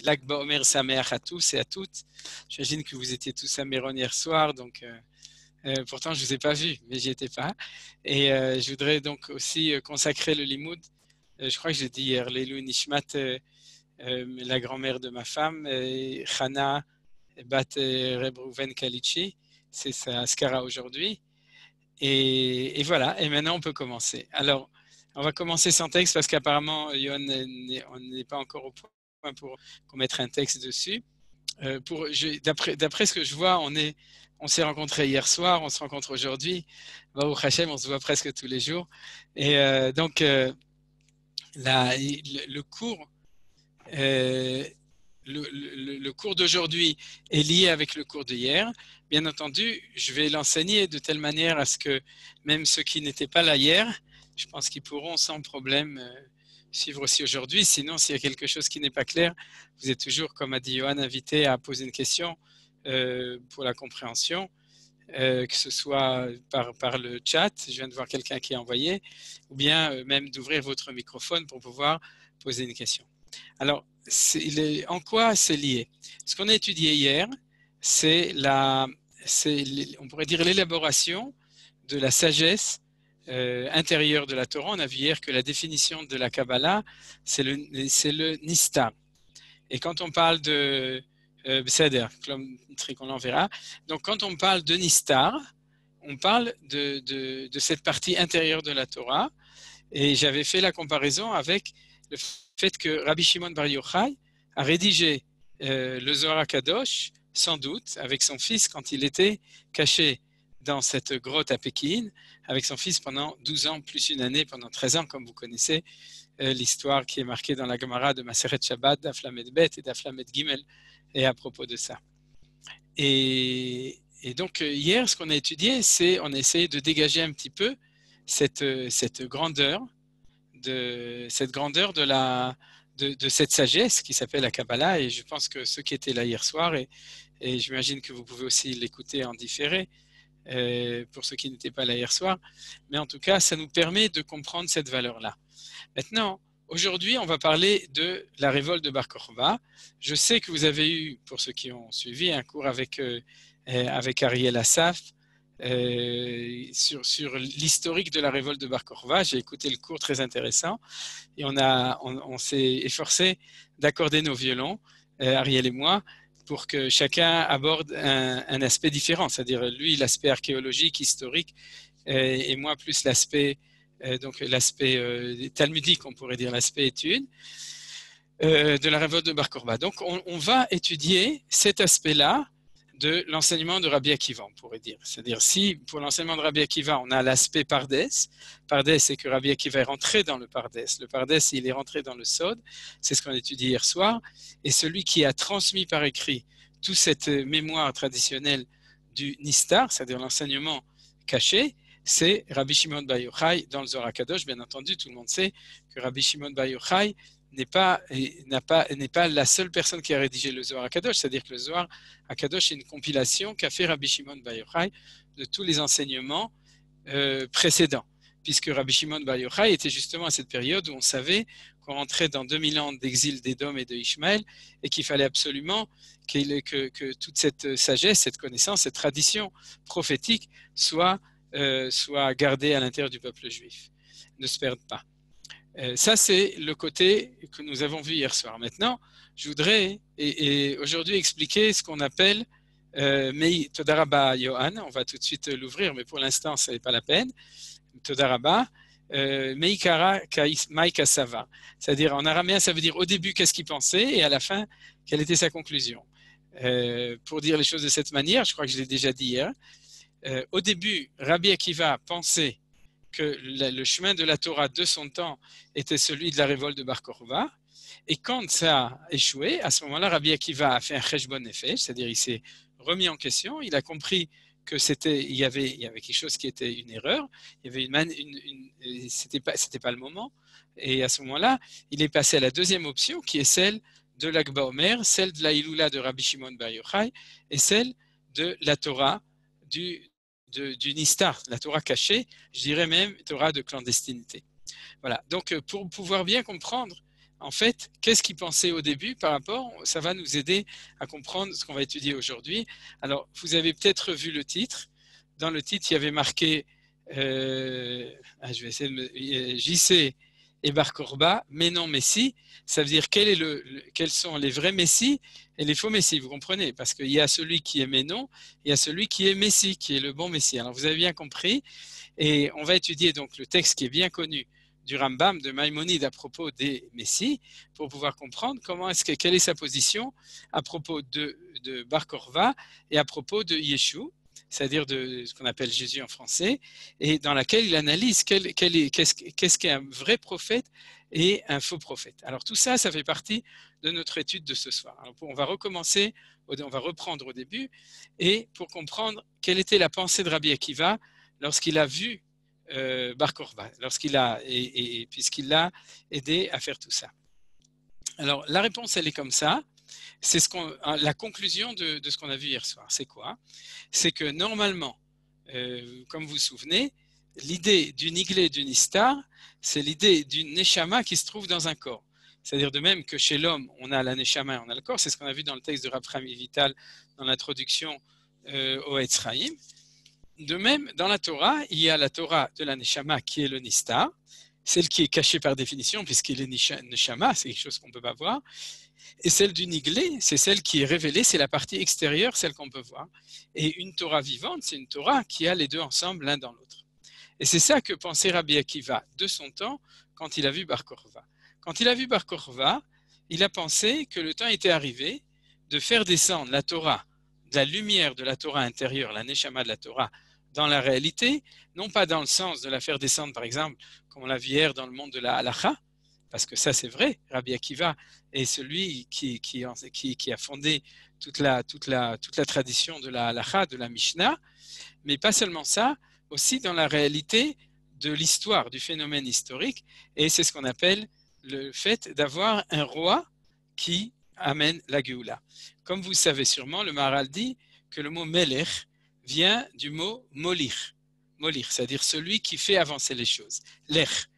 L'Akba Omer Sameach à tous et à toutes. J'imagine que vous étiez tous à Méron hier soir, donc euh, euh, pourtant je ne vous ai pas vu, mais j'y étais pas. Et euh, je voudrais donc aussi consacrer le limoud. je crois que j'ai dit hier, Lelou Nishmat, la grand-mère de ma femme, Chana Bat Rebrouven Kalichi. C'est sa skara aujourd'hui. Et, et, voilà, et maintenant on peut commencer. Alors, on va commencer sans texte parce qu'apparemment, on n'est pas encore au point pour, mettre un texte dessus. Euh, D'après ce que je vois, on est, on s'est rencontrés hier soir, on se rencontre aujourd'hui. Au Hachem, on se voit presque tous les jours. Et euh, donc, euh, le, cours, euh, le, cours d'aujourd'hui est lié avec le cours d'hier. Bien entendu, je vais l'enseigner de telle manière à ce que même ceux qui n'étaient pas là hier, je pense qu'ils pourront sans problème suivre aussi aujourd'hui. Sinon, s'il y a quelque chose qui n'est pas clair, vous êtes toujours, comme a dit Johan, invité à poser une question euh, pour la compréhension, euh, que ce soit par, le chat, je viens de voir quelqu'un qui a envoyé, ou bien euh, même d'ouvrir votre microphone pour pouvoir poser une question. Alors, en quoi c'est lié? Ce qu'on a étudié hier, c'est la, on pourrait dire l'élaboration de la sagesse euh, intérieur de la Torah, on a vu hier que la définition de la Kabbalah, c'est le, le Nista. Et quand on parle de euh, on l'enverra. Donc, quand on parle de Nistar, on parle de, cette partie intérieure de la Torah. Et j'avais fait la comparaison avec le fait que Rabbi Shimon Bar Yochai a rédigé euh, le Zohar Kadosh, sans doute, avec son fils quand il était caché dans cette grotte à Pékin avec son fils pendant 12 ans, plus une année, pendant 13 ans, comme vous connaissez euh, l'histoire qui est marquée dans la Gemara de Maseret Shabbat, d'Aflamed Bet et d'Aflamed Gimel, et à propos de ça. Et, donc, euh, hier, ce qu'on a étudié, c'est on a essayé de dégager un petit peu cette, euh, cette grandeur, de, cette grandeur de, la, de, cette sagesse qui s'appelle la Kabbalah. Et je pense que ceux qui étaient là hier soir, et, j'imagine que vous pouvez aussi l'écouter en différé, pour ceux qui n'étaient pas là hier soir. Mais en tout cas, ça nous permet de comprendre cette valeur-là. Maintenant, aujourd'hui, on va parler de la révolte de Bar Kokhba. Je sais que vous avez eu, pour ceux qui ont suivi, un cours avec, euh, euh, avec Ariel Assaf sur, sur l'historique de la révolte de Bar Kokhba. J'ai écouté le cours très intéressant et on, on, s'est efforcé d'accorder nos violons, Ariel et moi, pour que chacun aborde un, aspect différent, c'est-à-dire lui l'aspect archéologique, historique, et, moi plus l'aspect euh, donc l'aspect euh, talmudique, on pourrait dire l'aspect étude euh, de la révolte de Bar Korba. Donc on, on va étudier cet aspect-là de l'enseignement de Rabbi Akiva, on pourrait dire. C'est-à-dire, si pour l'enseignement de Rabbi Akiva, on a l'aspect Pardès, Pardès, c'est que Rabbi Akiva est rentré dans le Pardès. Le Pardès, il est rentré dans le Sod, c'est ce qu'on a étudié hier soir, et celui qui a transmis par écrit toute cette mémoire traditionnelle du Nistar, c'est-à-dire l'enseignement caché, c'est Rabbi Shimon Bar Yochai dans le Zohar Kadosh. Bien entendu, tout le monde sait que Rabbi Shimon Bar Yochai n'est pas, pas, n'est pas la seule personne qui a rédigé le Zohar Akadosh, c'est-à-dire que le Zohar Akadosh est une compilation qu'a fait Rabbi Shimon Bar Yochai de tous les enseignements euh, précédents, puisque Rabbi Shimon Bar Yochai était justement à cette période où on savait qu'on rentrait dans 2000 ans d'exil d'Édom et de Ishmaël et qu'il fallait absolument que, que, toute cette sagesse, cette connaissance, cette tradition prophétique soit, euh, soit gardée à l'intérieur du peuple juif, ne se perde pas. Euh, ça, c'est le côté que nous avons vu hier soir. Maintenant, je voudrais et, aujourd'hui expliquer ce qu'on appelle euh, Mei Todaraba Yohan. On va tout de suite l'ouvrir, mais pour l'instant, ce n'est pas la peine. Todaraba. Euh, Meikara. C'est-à-dire en araméen, ça veut dire au début qu'est-ce qu'il pensait et à la fin, quelle était sa conclusion. Euh, pour dire les choses de cette manière, je crois que je l'ai déjà dit hier, au début, Rabbi Akiva pensait que le chemin de la Torah de son temps était celui de la révolte de Bar Korva. Et quand ça a échoué, à ce moment-là, Rabbi Akiva a fait un cheshbon nefesh, c'est-à-dire il s'est remis en question, il a compris que c'était il y avait quelque chose qui était une erreur, il y pas le moment. Et à ce moment-là, il est passé à la deuxième option qui est celle de l'Akba Omer, celle de la Ilula de Rabbi Shimon Bar Yochai et celle de la Torah du, du Nistar, la Torah cachée, je dirais même Torah de clandestinité. Voilà, donc euh, pour pouvoir bien comprendre en fait, qu'est-ce qu'il pensait au début par rapport Ça va nous aider à comprendre ce qu'on va étudier aujourd'hui. Alors, vous avez peut-être vu le titre. Dans le titre, il y avait marqué, euh, ah, je vais essayer de me, euh, JC et Bar Korba, mais non Messie. Ça veut dire quel est le, quels sont les vrais Messies et les faux Messies, vous comprenez Parce qu'il y a celui qui est Ménon, il y a celui qui est Messie, qui est le bon Messie. Alors, vous avez bien compris. Et on va étudier donc le texte qui est bien connu du Rambam, de Maïmonide à propos des Messies, pour pouvoir comprendre comment est-ce que, quelle est sa position à propos de, de Bar Korva et à propos de Yeshua, c'est-à-dire de ce qu'on appelle Jésus en français, et dans laquelle il analyse qu'est-ce qu'est un vrai prophète et un faux prophète. Alors tout ça, ça fait partie de notre étude de ce soir. On va recommencer, on va reprendre au début, et pour comprendre quelle était la pensée de Rabbi Akiva lorsqu'il a vu euh, Bar lorsqu'il a, et, puisqu'il l'a aidé à faire tout ça. Alors, la réponse, elle est comme ça. C'est ce hein, la conclusion de, ce qu'on a vu hier soir. C'est quoi? C'est que normalement, euh, comme vous vous souvenez, l'idée d'une iglé d'une istar, c'est l'idée d'une neshama qui se trouve dans un corps. C'est-à-dire de même que chez l'homme, on a la neshama et on a le corps. C'est ce qu'on a vu dans le texte de Raprami Vital dans l'introduction euh, au Etzraïm. De même, dans la Torah, il y a la Torah de la Neshama qui est le Nista, celle qui est cachée par définition puisqu'il est Neshama, c'est quelque chose qu'on ne peut pas voir. Et celle du Niglé, c'est celle qui est révélée, c'est la partie extérieure, celle qu'on peut voir. Et une Torah vivante, c'est une Torah qui a les deux ensemble l'un dans l'autre. Et c'est ça que pensait Rabbi Akiva de son temps quand il a vu Bar Korva. Quand il a vu Bar Korva, il a pensé que le temps était arrivé de faire descendre la Torah de la lumière de la Torah intérieure, la Neshama de la Torah, dans la réalité, non pas dans le sens de la faire descendre, par exemple, comme on l'a vu hier dans le monde de la halacha, parce que ça c'est vrai, Rabbi Akiva est celui qui, a fondé toute, la, toute la tradition de la halacha, de la Mishnah, mais pas seulement ça, aussi dans la réalité de l'histoire, du phénomène historique, et c'est ce qu'on appelle le fait d'avoir un roi qui amène la Géoula. Comme vous savez sûrement, le Maharal dit que le mot Melech vient du mot molir, molir, c'est-à-dire celui qui fait avancer les choses. Lech.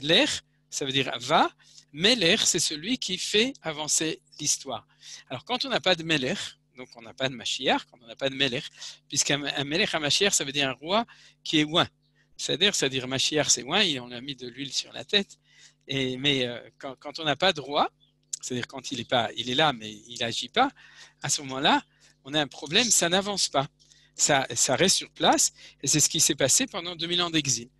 Lech, ça veut dire va. Melech, c'est celui qui fait avancer l'histoire. Alors, quand on n'a pas de Melech, donc on n'a pas de Mashiach, on n'a pas de Melech, puisqu'un Melech, un Mashiach, ça veut dire un roi qui est loin. C'est-à-dire, c'est-à-dire Mashiach, c'est loin, on a mis de l'huile sur la tête. Et, mais euh, quand, on n'a pas de roi, c'est-à-dire quand il est, pas, il est là mais il n'agit pas, à ce moment-là, on a un problème, ça n'avance pas. Ça, ça, reste sur place, et c'est ce qui s'est passé pendant 2000 ans d'exil,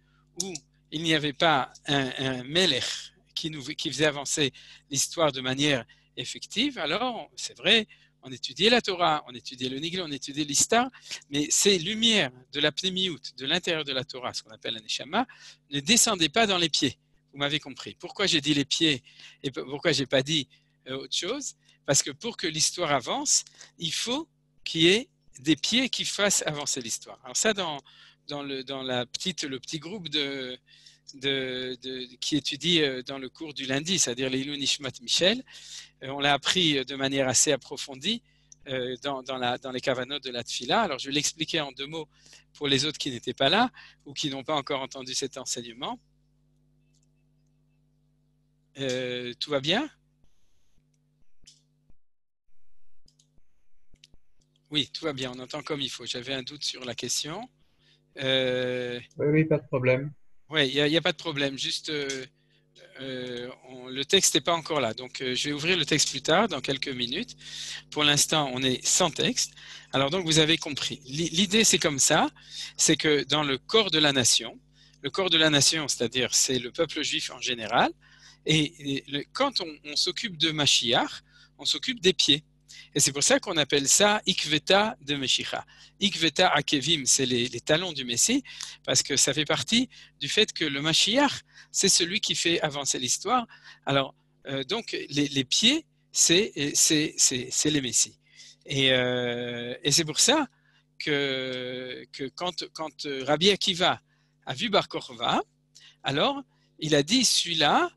où il n'y avait pas un, un melech qui, qui faisait avancer l'histoire de manière effective. Alors, c'est vrai, on étudiait la Torah, on étudiait le Nigel, on étudiait l'Istar, mais ces lumières de la de l'intérieur de la Torah, ce qu'on appelle la Neshama, ne descendaient pas dans les pieds. Vous m'avez compris. Pourquoi j'ai dit les pieds et pourquoi j'ai pas dit euh, autre chose? Parce que pour que l'histoire avance, il faut qu'il y ait des pieds qui fassent avancer l'histoire. Alors ça, dans, le petit groupe de, qui étudie euh, dans le cours du lundi, c'est-à-dire les Nishmat Michel, euh, on l'a appris de manière assez approfondie dans, les cavanotes de la Tfila. Alors je vais l'expliquer en deux mots pour les autres qui n'étaient pas là ou qui n'ont pas encore entendu cet enseignement. Euh, tout va bien? Oui, tout va bien, on entend comme il faut. J'avais un doute sur la question. Euh, oui, oui, pas de problème. Oui, il n'y a, pas de problème. Juste, euh, le texte n'est pas encore là. Donc, je vais ouvrir le texte plus tard, dans quelques minutes. Pour l'instant, on est sans texte. Alors, donc, vous avez compris. L'idée, c'est comme ça. C'est que dans le corps de la nation, le corps de la nation, c'est-à-dire c'est le peuple juif en général, et, quand on, s'occupe de Mashiach, on s'occupe des pieds. Et c'est pour ça qu'on appelle ça Ikveta de Meshicha. Ikveta Akevim, c'est les, talons du Messie, parce que ça fait partie du fait que le Mashiach, c'est celui qui fait avancer l'histoire. Alors, euh, donc, les, pieds, c'est les Messies. Et, euh, et c'est pour ça que, quand, quand Rabbi Akiva a vu Bar Korva, alors il a dit celui-là,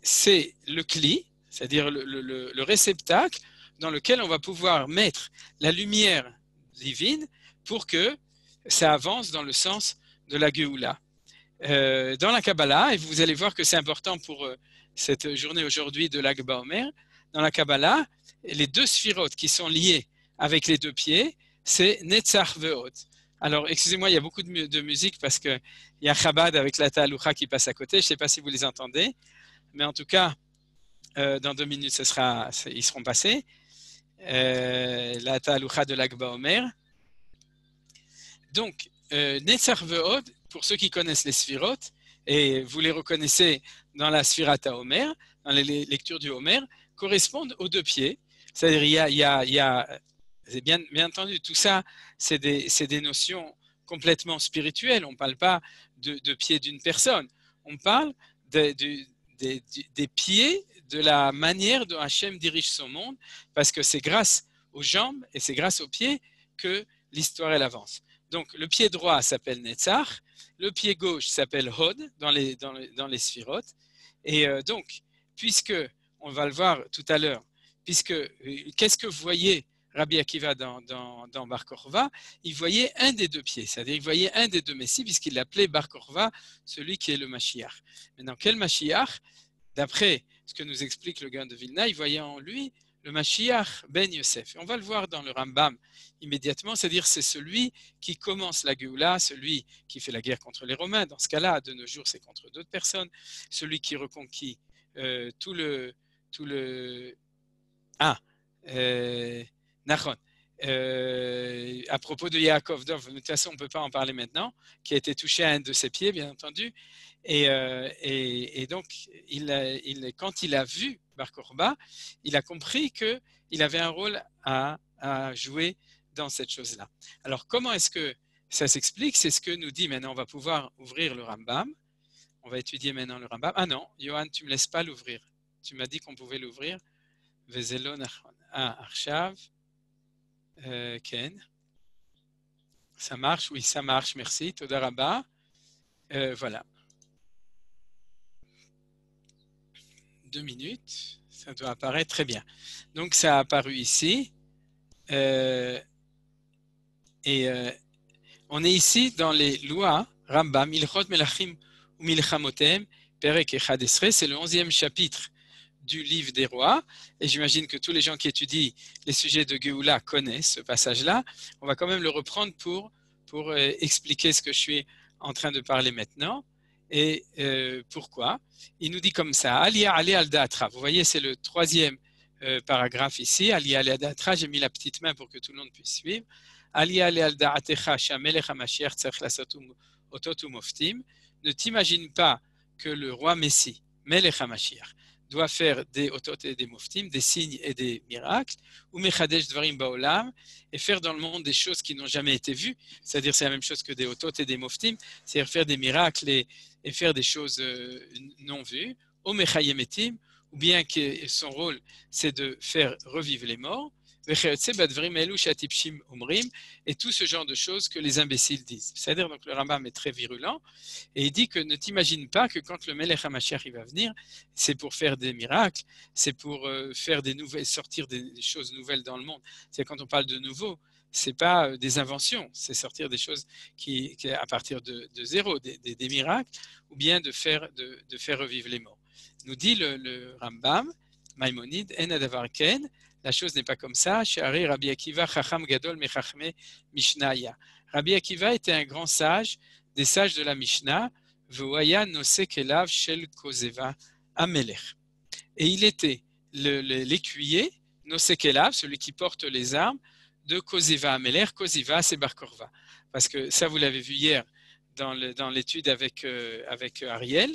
c'est le cli, c'est-à-dire le, réceptacle dans lequel on va pouvoir mettre la lumière divine pour que ça avance dans le sens de la Géoula. Euh, dans la Kabbalah, et vous allez voir que c'est important pour euh, cette journée aujourd'hui de l'Agba Omer, dans la Kabbalah, les deux sphirotes qui sont liées avec les deux pieds, c'est Netzach Ve'od. Alors, excusez-moi, il y a beaucoup de, musique parce qu'il y a Chabad avec la Ta'aloucha qui passe à côté. Je ne sais pas si vous les entendez, mais en tout cas, euh, dans deux minutes, ce sera, ils seront passés. Euh, la Ta'aloucha de l'Agba Omer. Donc, euh, Netzach Ve'od, pour ceux qui connaissent les sphirotes, et vous les reconnaissez dans la Sphirata Omer, dans les lectures du Homer, correspondent aux deux pieds. C'est-à-dire, il y a, bien, entendu, tout ça, c'est des, notions complètement spirituelles. On ne parle pas de, de pieds d'une personne. On parle de, des, des pieds, de la manière dont Hachem dirige son monde, parce que c'est grâce aux jambes et c'est grâce aux pieds que l'histoire elle avance. Donc le pied droit s'appelle Netzach, le pied gauche s'appelle Hod dans les, dans les, sphirotes. Et euh, donc, puisque, on va le voir tout à l'heure, puisque, euh, qu'est-ce que voyez Rabbi Akiva dans, dans, dans Bar Korva, il voyait un des deux pieds, c'est-à-dire il voyait un des deux messies, puisqu'il l'appelait Bar Korva, celui qui est le Mashiach. Maintenant, quel Mashiach? D'après ce que nous explique le gars de Vilna, il voyait en lui le Mashiach ben Yosef. on va le voir dans le Rambam immédiatement, c'est-à-dire c'est celui qui commence la Géoula, celui qui fait la guerre contre les Romains. Dans ce cas-là, de nos jours, c'est contre d'autres personnes. Celui qui reconquit euh, tout le... Tout le... Ah, euh, euh, à propos de Yaakov Dov, de toute façon, on ne peut pas en parler maintenant, qui a été touché à un de ses pieds, bien entendu. Et, euh, et, donc, quand il a vu Bar Korba, il a compris qu'il avait un rôle à, jouer dans cette chose-là. Alors, comment est-ce que ça s'explique? C'est ce que nous dit maintenant, on va pouvoir ouvrir le Rambam. On va étudier maintenant le Rambam. Ah non, Johan, tu ne me laisses pas l'ouvrir. Tu m'as dit qu'on pouvait l'ouvrir. Ah, Arshav. Euh, Ken. Ça marche? Oui, ça marche, merci. Todaraba. Euh, voilà. Deux minutes. Ça doit apparaître très bien. Donc, ça a apparu ici. Euh, et euh, on est ici dans les lois Rambam, Milchot Melachim ou Milchamotem, Perek Echadesre. C'est le onzième chapitre du livre des rois. Et j'imagine que tous les gens qui étudient les sujets de Géoula connaissent ce passage-là. On va quand même le reprendre pour, pour euh, expliquer ce que je suis en train de parler maintenant. Et euh, pourquoi? Il nous dit comme ça, Alia Ali al Datra. Vous voyez, c'est le troisième euh, paragraphe ici. Ali al Datra. J'ai mis la petite main pour que tout le monde puisse suivre. Ali al Da'atecha, Shamelech HaMashiach, Moftim. Ne t'imagine pas que le roi Messie, Melech HaMashiach, doit faire des otot et des moftim, des signes et des miracles, ou mechadesh dvarim baolam, et faire dans le monde des choses qui n'ont jamais été vues, c'est-à-dire c'est la même chose que des otot et des moftim, c'est-à-dire faire des miracles et, faire des choses euh, non vues, ou mechayemetim, ou bien que son rôle c'est de faire revivre les morts, et tout ce genre de choses que les imbéciles disent. C'est-à-dire, donc, le Rambam est très virulent et il dit que ne t'imagine pas que quand le Melech HaMashiach va venir, c'est pour faire des miracles, c'est pour euh, faire des nouvelles, sortir des choses nouvelles dans le monde. C'est quand on parle de nouveau, c'est pas euh, des inventions, c'est sortir des choses qui, à partir de, zéro, des, miracles, ou bien de faire, de, faire revivre les morts. Nous dit le, le Rambam, Maïmonide, En Adavarken, la chose n'est pas comme ça. Rabbi Akiva Chacham Gadol Mishnaya. Rabbi Akiva était un grand sage des sages de la Mishnah. Shel Kozeva Amelech. Et il était l'écuyer, Nosekelav, celui qui porte les armes, de Kozeva Amelech. Kozeva, c'est Parce que ça, vous l'avez vu hier dans l'étude avec, euh, Ariel,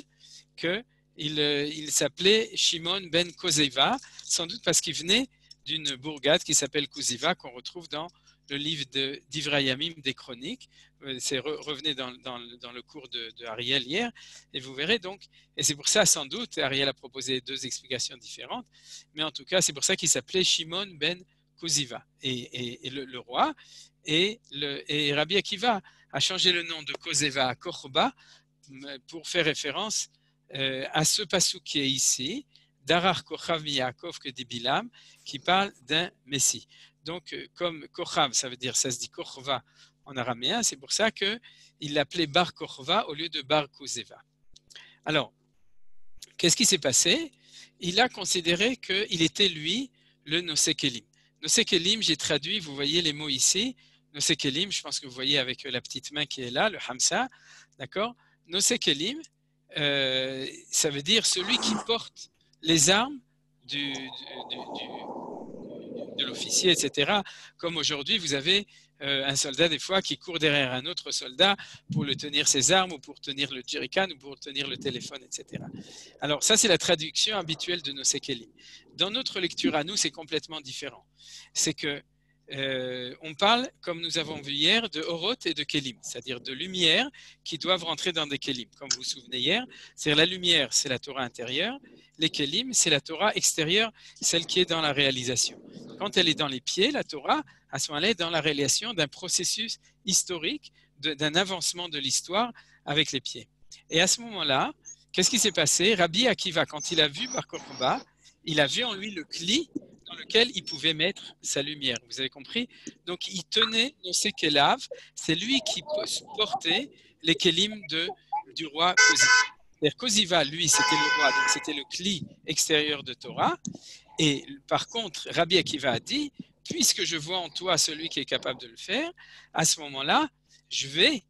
que il, euh, s'appelait Shimon ben Kozeva, sans doute parce qu'il venait d'une bourgade qui s'appelle Kouziva, qu'on retrouve dans le livre d'Ivrayamim des Chroniques. Euh, c'est revenez dans, dans, le cours de, Ariel hier, et vous verrez donc, et c'est pour ça sans doute, Ariel a proposé deux explications différentes, mais en tout cas, c'est pour ça qu'il s'appelait Shimon ben Kouziva. Et, le, roi, et, le, et Rabbi Akiva a changé le nom de Kozeva à Korba pour faire référence euh, à ce passou qui est ici, Darar Kochav Miyakov que dit Bilam, qui parle d'un Messie. Donc, euh, comme Kochav, ça veut dire, ça se dit Kochva en araméen, c'est pour ça qu'il l'appelait Bar Kochva au lieu de Bar Kozeva. Alors, qu'est-ce qui s'est passé? Il a considéré qu'il était lui le Nosekelim. Nosekelim, j'ai traduit, vous voyez les mots ici. Nosekelim, je pense que vous voyez avec la petite main qui est là, le Hamsa, d'accord? Nosekelim, euh, ça veut dire celui qui porte les armes de l'officier, etc. Comme aujourd'hui, vous avez euh, un soldat des fois qui court derrière un autre soldat pour le tenir ses armes ou pour tenir le jerrycan ou pour tenir le téléphone, etc. Alors ça, c'est la traduction habituelle de nos sekelim. Dans notre lecture à nous, c'est complètement différent. C'est que euh, on parle, comme nous avons vu hier, de Oroth et de Kelim, c'est-à-dire de lumière qui doivent rentrer dans des Kelim. Comme vous vous souvenez hier, c'est la lumière, c'est la Torah intérieure, les Kelim, c'est la Torah extérieure, celle qui est dans la réalisation. Quand elle est dans les pieds, la Torah, à ce moment-là, est dans la réalisation d'un processus historique, d'un avancement de l'histoire avec les pieds. Et à ce moment-là, qu'est-ce qui s'est passé? Rabbi Akiva, quand il a vu Bar Kokhba, il a vu en lui le cli dans lequel il pouvait mettre sa lumière. Vous avez compris? Donc il tenait dans ses kélaves, c'est lui qui portait les kélim de, du roi Koziva. cest Koziva, lui, c'était le roi, donc c'était le cli extérieur de Torah. Et par contre, Rabbi Akiva a dit, puisque je vois en toi celui qui est capable de le faire, à ce moment-là, je vais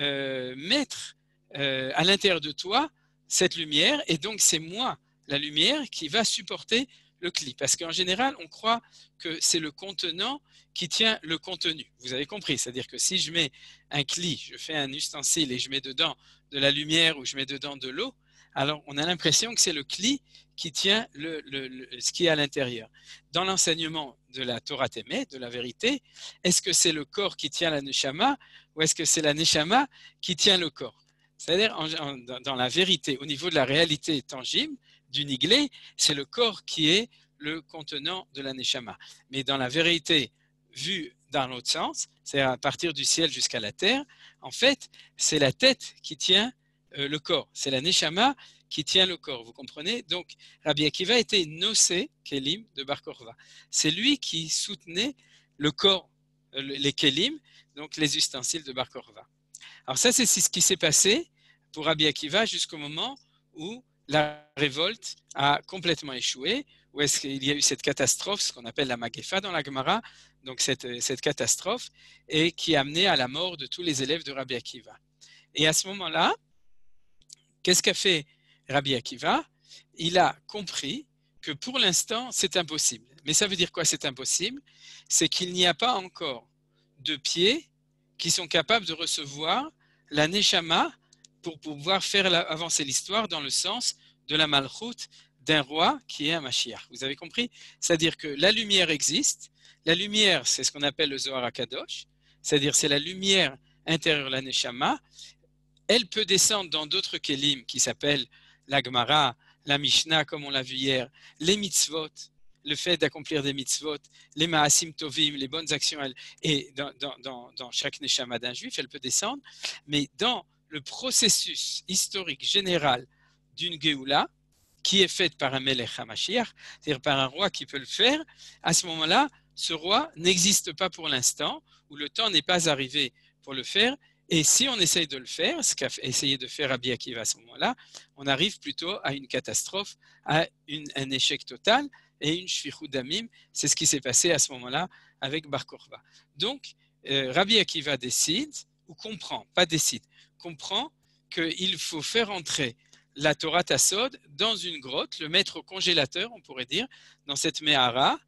euh, mettre euh, à l'intérieur de toi cette lumière, et donc c'est moi, la lumière, qui va supporter le cli. Parce qu'en général, on croit que c'est le contenant qui tient le contenu. Vous avez compris, c'est-à-dire que si je mets un cli, je fais un ustensile et je mets dedans de la lumière ou je mets dedans de l'eau, alors on a l'impression que c'est le cli qui tient le, ce qui est à l'intérieur. Dans l'enseignement de la Torah Témé, de la vérité, est-ce que c'est le corps qui tient la neshama ou est-ce que c'est la neshama qui tient le corps? C'est-à-dire dans la vérité, au niveau de la réalité tangible, du niglé, c'est le corps qui est le contenant de la neshama. Mais dans la vérité vue dans l'autre sens, c'est à partir du ciel jusqu'à la terre, en fait, c'est la tête qui tient euh, le corps. C'est la neshama qui tient le corps, vous comprenez? Donc, Rabbi Akiva était Nosé Kelim de Bar Korva. C'est lui qui soutenait le corps, euh, les Kelim, donc les ustensiles de Bar Korva. Alors ça, c'est ce qui s'est passé pour Rabbi Akiva jusqu'au moment où la révolte a complètement échoué, où est-ce qu'il y a eu cette catastrophe, ce qu'on appelle la Magefa dans la Gemara, donc cette, cette, catastrophe, et qui a amené à la mort de tous les élèves de Rabbi Akiva. Et à ce moment-là, qu'est-ce qu'a fait Rabbi Akiva? Il a compris que pour l'instant, c'est impossible. Mais ça veut dire quoi c'est impossible? C'est qu'il n'y a pas encore de pieds qui sont capables de recevoir la Neshama pour pouvoir faire avancer l'histoire dans le sens de la malchoute d'un roi qui est un Mashiach. Vous avez compris? C'est-à-dire que la lumière existe. La lumière, c'est ce qu'on appelle le Zohar Akadosh. C'est-à-dire c'est la lumière intérieure, la Neshama. Elle peut descendre dans d'autres kelim qui s'appellent la Gemara, la Mishnah, comme on l'a vu hier, les mitzvot, le fait d'accomplir des mitzvot, les maasim tovim, les bonnes actions, et dans, dans chaque neshama d'un juif, elle peut descendre. Mais dans le processus historique général d'une Géoula, qui est faite par un Melech HaMashiach, c'est-à-dire par un roi qui peut le faire, à ce moment-là, ce roi n'existe pas pour l'instant, ou le temps n'est pas arrivé pour le faire, et si on essaye de le faire, ce qu'a essayé de faire Rabbi Akiva à ce moment-là, on arrive plutôt à une catastrophe, à un échec total et une shvichut damim. C'est ce qui s'est passé à ce moment-là avec Bar Korba. Donc, euh, Rabbi Akiva décide, ou comprend, pas décide, comprend qu'il faut faire entrer la Torah Tassod dans une grotte, le mettre au congélateur, on pourrait dire, dans cette Mehara,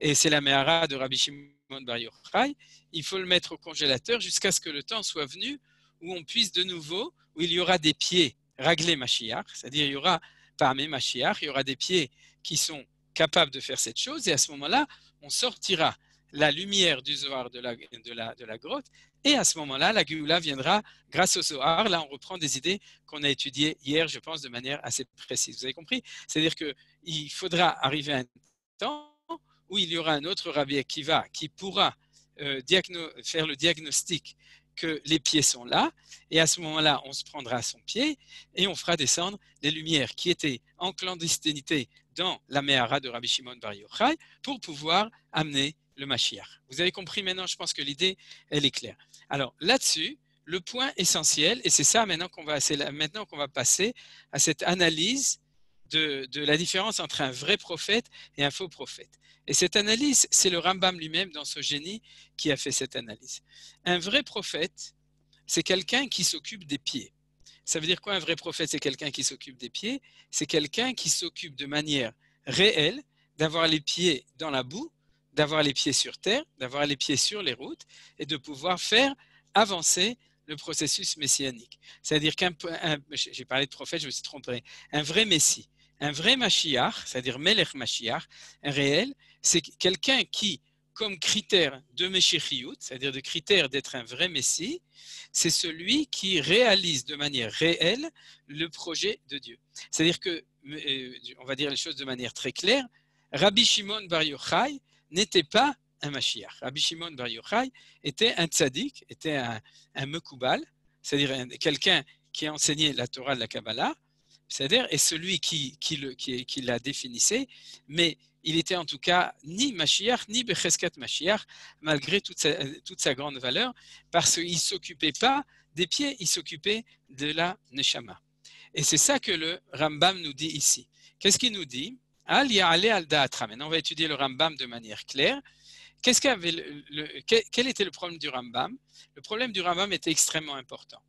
et c'est la Mehara de Rabbi Shimon Bar Yochai, il faut le mettre au congélateur jusqu'à ce que le temps soit venu où on puisse de nouveau, où il y aura des pieds raglés Mashiach, c'est-à-dire il y aura parmi Mashiach, il y aura des pieds qui sont capables de faire cette chose, et à ce moment-là, on sortira la lumière du Zohar de la, grotte et à ce moment-là, la Géoula viendra grâce au Zohar. Là, on reprend des idées qu'on a étudiées hier, je pense, de manière assez précise. Vous avez compris? C'est-à-dire qu'il faudra arriver à un temps où il y aura un autre Rabbi Akiva qui pourra euh, faire le diagnostic que les pieds sont là, et à ce moment-là, on se prendra son pied et on fera descendre les lumières qui étaient en clandestinité dans la Mehara de Rabbi Shimon Bar Yochai pour pouvoir amener le Mashiach. Vous avez compris maintenant, je pense que l'idée, elle est claire. Alors là-dessus, le point essentiel, et c'est ça maintenant qu'on va, passer à cette analyse de, la différence entre un vrai prophète et un faux prophète. Et cette analyse, c'est le Rambam lui-même dans ce génie qui a fait cette analyse. Un vrai prophète, c'est quelqu'un qui s'occupe des pieds. Ça veut dire quoi un vrai prophète C'est quelqu'un qui s'occupe des pieds? C'est quelqu'un qui s'occupe de manière réelle d'avoir les pieds dans la boue, d'avoir les pieds sur terre, d'avoir les pieds sur les routes et de pouvoir faire avancer le processus messianique. C'est-à-dire qu'un, j'ai parlé de prophète, je me suis trompé, un vrai messie, un vrai Mashiach, c'est-à-dire Melech Mashiach, un réel, c'est quelqu'un qui, comme critère de Meshichiyut, c'est-à-dire de critère d'être un vrai messie, c'est celui qui réalise de manière réelle le projet de Dieu. C'est-à-dire que, euh, on va dire les choses de manière très claire, Rabbi Shimon Bar Yochai n'était pas un Mashiach. Rabbi Shimon Bar Yochai était un tzaddik, était un, un Mekubal, c'est-à-dire quelqu'un qui a enseigné la Torah de la Kabbalah, c'est-à-dire, et celui qui, qui, le, qui, qui la définissait, mais il était en tout cas ni Mashiach, ni Becheskat Mashiach, malgré toute sa, toute sa grande valeur, parce qu'il ne s'occupait pas des pieds, il s'occupait de la Neshama. Et c'est ça que le Rambam nous dit ici. Qu'est-ce qu'il nous dit? Maintenant, on va étudier le Rambam de manière claire. Le, quel était le problème du Rambam? Le problème du Rambam était extrêmement important.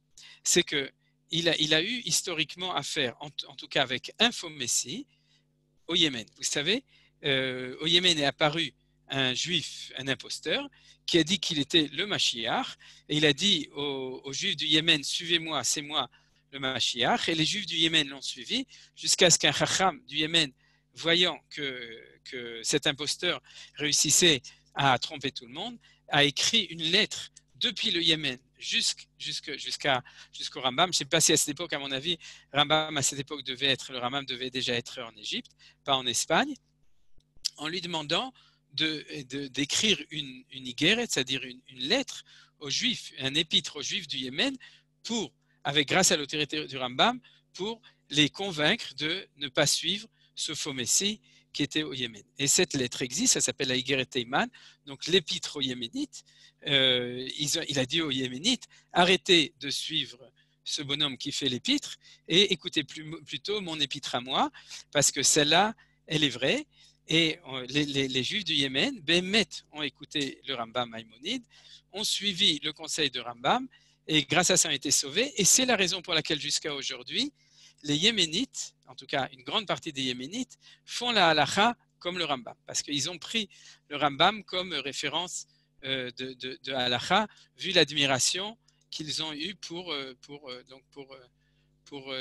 C'est que il a, il a, eu historiquement affaire, en, en tout cas avec un faux messie, au Yémen. Vous savez, euh, au Yémen est apparu un juif, un imposteur, qui a dit qu'il était le Mashiach, et il a dit aux, juifs du Yémen, suivez-moi, c'est moi le Mashiach, et les juifs du Yémen l'ont suivi, jusqu'à ce qu'un chacham du Yémen, voyant que, que cet imposteur réussissait à tromper tout le monde, a écrit une lettre depuis le Yémen jusqu'à jusqu'au Rambam. Je ne sais pas si à cette époque, à mon avis, Rambam à cette époque devait être, le Rambam devait déjà être en Égypte, pas en Espagne en lui demandant d'écrire de, une, une c'est-à-dire une, lettre aux Juifs, un épître aux Juifs du Yémen, pour, avec grâce à l'autorité du Rambam, pour les convaincre de ne pas suivre ce faux messie qui était au Yémen. Et cette lettre existe, ça s'appelle la Igeret Teiman, donc l'épître aux Yéménites. Euh, il, a dit aux Yéménites, arrêtez de suivre ce bonhomme qui fait l'épître et écoutez plutôt mon épître à moi, parce que celle-là, elle est vraie. Et euh, les, Juifs du Yémen, Bémet, ont écouté le Rambam Maïmonide, ont suivi le conseil de Rambam, et grâce à ça ont été sauvés. Et c'est la raison pour laquelle jusqu'à aujourd'hui, les Yéménites, en tout cas une grande partie des Yéménites, font la halacha comme le Rambam, parce qu'ils ont pris le Rambam comme référence euh, de, halacha, vu l'admiration qu'ils ont eue pour, euh, pour, donc pour, pour,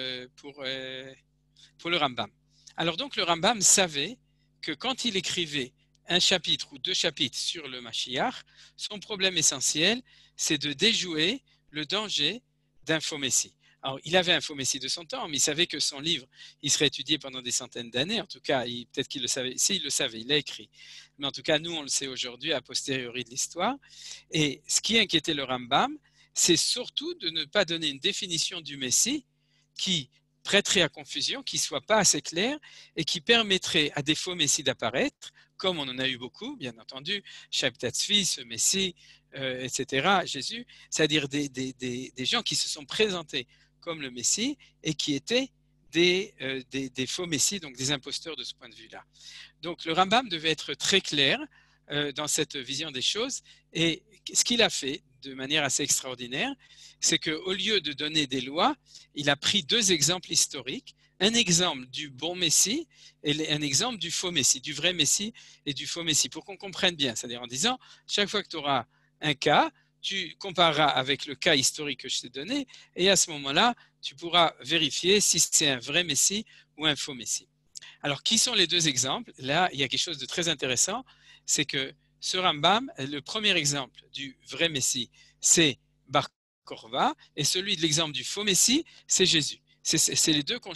le Rambam. Alors donc le Rambam savait que quand il écrivait un chapitre ou deux chapitres sur le Mashiach, son problème essentiel, c'est de déjouer le danger d'un faux. Alors, il avait un faux messie de son temps, mais il savait que son livre, il serait étudié pendant des centaines d'années. En tout cas, peut-être qu'il le savait. Si, il le savait, il l'a écrit. Mais en tout cas, nous, on le sait aujourd'hui, a posteriori de l'histoire. Et ce qui inquiétait le Rambam, c'est surtout de ne pas donner une définition du Messie qui prêterait à confusion, qui ne soit pas assez clair et qui permettrait à des faux messies d'apparaître, comme on en a eu beaucoup, bien entendu, Shabtatzvi, ce messie, euh, etc., Jésus, c'est-à-dire des, gens qui se sont présentés comme le messie et qui étaient des, euh, des, faux messies, donc des imposteurs de ce point de vue-là. Donc le Rambam devait être très clair euh, dans cette vision des choses et ce qu'il a fait de manière assez extraordinaire, c'est qu'au lieu de donner des lois, il a pris deux exemples historiques, un exemple du bon Messie et un exemple du faux Messie, du vrai Messie et du faux Messie, pour qu'on comprenne bien. C'est-à-dire en disant, chaque fois que tu auras un cas, tu compareras avec le cas historique que je t'ai donné, et à ce moment-là, tu pourras vérifier si c'est un vrai Messie ou un faux Messie. Alors, qui sont les deux exemples? Là, il y a quelque chose de très intéressant, c'est que ce Rambam, le premier exemple du vrai Messie, c'est Bar Korva, et celui de l'exemple du faux Messie, c'est Jésus. C'est les deux qu'on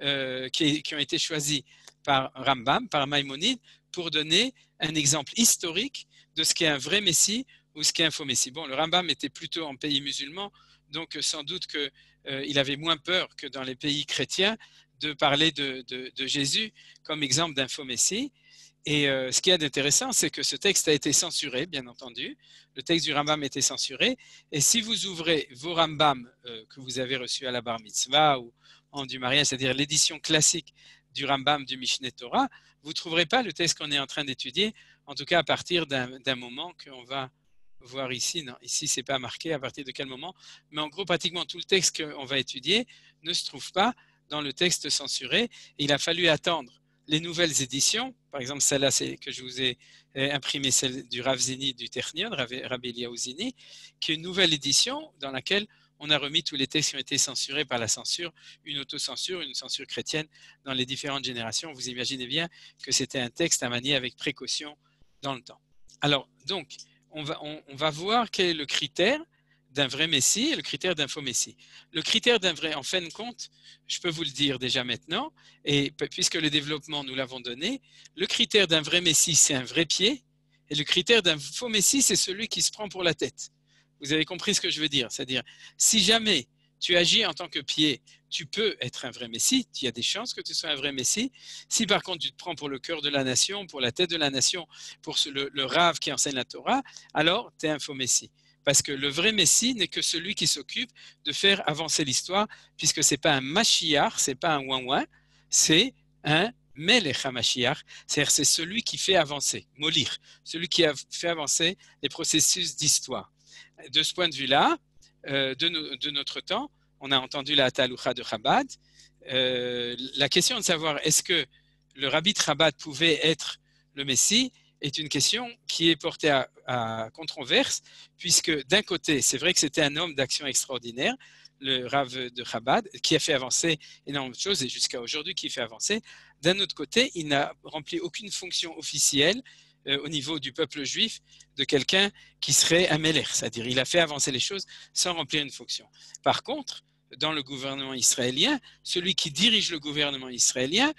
euh, qui, qui, ont été choisis par Rambam, par Maïmonide, pour donner un exemple historique de ce qu'est un vrai Messie ou ce qu'est un faux Messie. Bon, le Rambam était plutôt en pays musulman, donc sans doute qu'il euh, avait moins peur que dans les pays chrétiens de parler de, Jésus comme exemple Messie. Et euh, ce qui est intéressant, c'est que ce texte a été censuré, bien entendu. Le texte du Rambam a été censuré. Et si vous ouvrez vos Rambam euh, que vous avez reçus à la Bar Mitzvah ou en du mariage, c'est-à-dire l'édition classique du Rambam du Mishneh Torah, vous ne trouverez pas le texte qu'on est en train d'étudier, en tout cas à partir d'un moment qu'on va voir ici. Non, ici, c'est pas marqué à partir de quel moment, mais en gros, pratiquement tout le texte qu'on va étudier ne se trouve pas dans le texte censuré. Il a fallu attendre les nouvelles éditions, par exemple celle-là que je vous ai euh, imprimée, celle du Rav Zini du Ternion, Rabbi Eliaou Zini, qui est une nouvelle édition dans laquelle on a remis tous les textes qui ont été censurés par la censure, une autocensure, une censure chrétienne dans les différentes générations. Vous imaginez bien que c'était un texte à manier avec précaution dans le temps. Alors, donc, on va, voir quel est le critère d'un vrai Messie et le critère d'un faux Messie. Le critère d'un vrai, en fin de compte, je peux vous le dire déjà maintenant, et puisque le développement nous l'avons donné, le critère d'un vrai Messie, c'est un vrai pied, et le critère d'un faux Messie, c'est celui qui se prend pour la tête. Vous avez compris ce que je veux dire? C'est-à-dire, si jamais tu agis en tant que pied, tu peux être un vrai Messie, il y a des chances que tu sois un vrai Messie. Si par contre tu te prends pour le cœur de la nation, pour la tête de la nation, pour le, rave qui enseigne la Torah, alors tu es un faux Messie. Parce que le vrai Messie n'est que celui qui s'occupe de faire avancer l'histoire, puisque ce n'est pas un Mashiach, ce n'est pas un ouin c'est un Melech HaMashiach, c'est-à-dire c'est celui qui fait avancer, Molir, celui qui a fait avancer les processus d'histoire de ce point de vue-là, euh, de, notre temps, on a entendu la Taloucha de Chabad. Euh, la question de savoir est-ce que le rabbi de Chabad pouvait être le Messie est une question qui est portée à, controverse, puisque d'un côté, c'est vrai que c'était un homme d'action extraordinaire, le Rav de Chabad, qui a fait avancer énormément de choses et jusqu'à aujourd'hui qui fait avancer. D'un autre côté, il n'a rempli aucune fonction officielle euh, au niveau du peuple juif de quelqu'un qui serait un Meller, c'est-à-dire il a fait avancer les choses sans remplir une fonction. Par contre, dans le gouvernement israélien, celui qui dirige le gouvernement israélien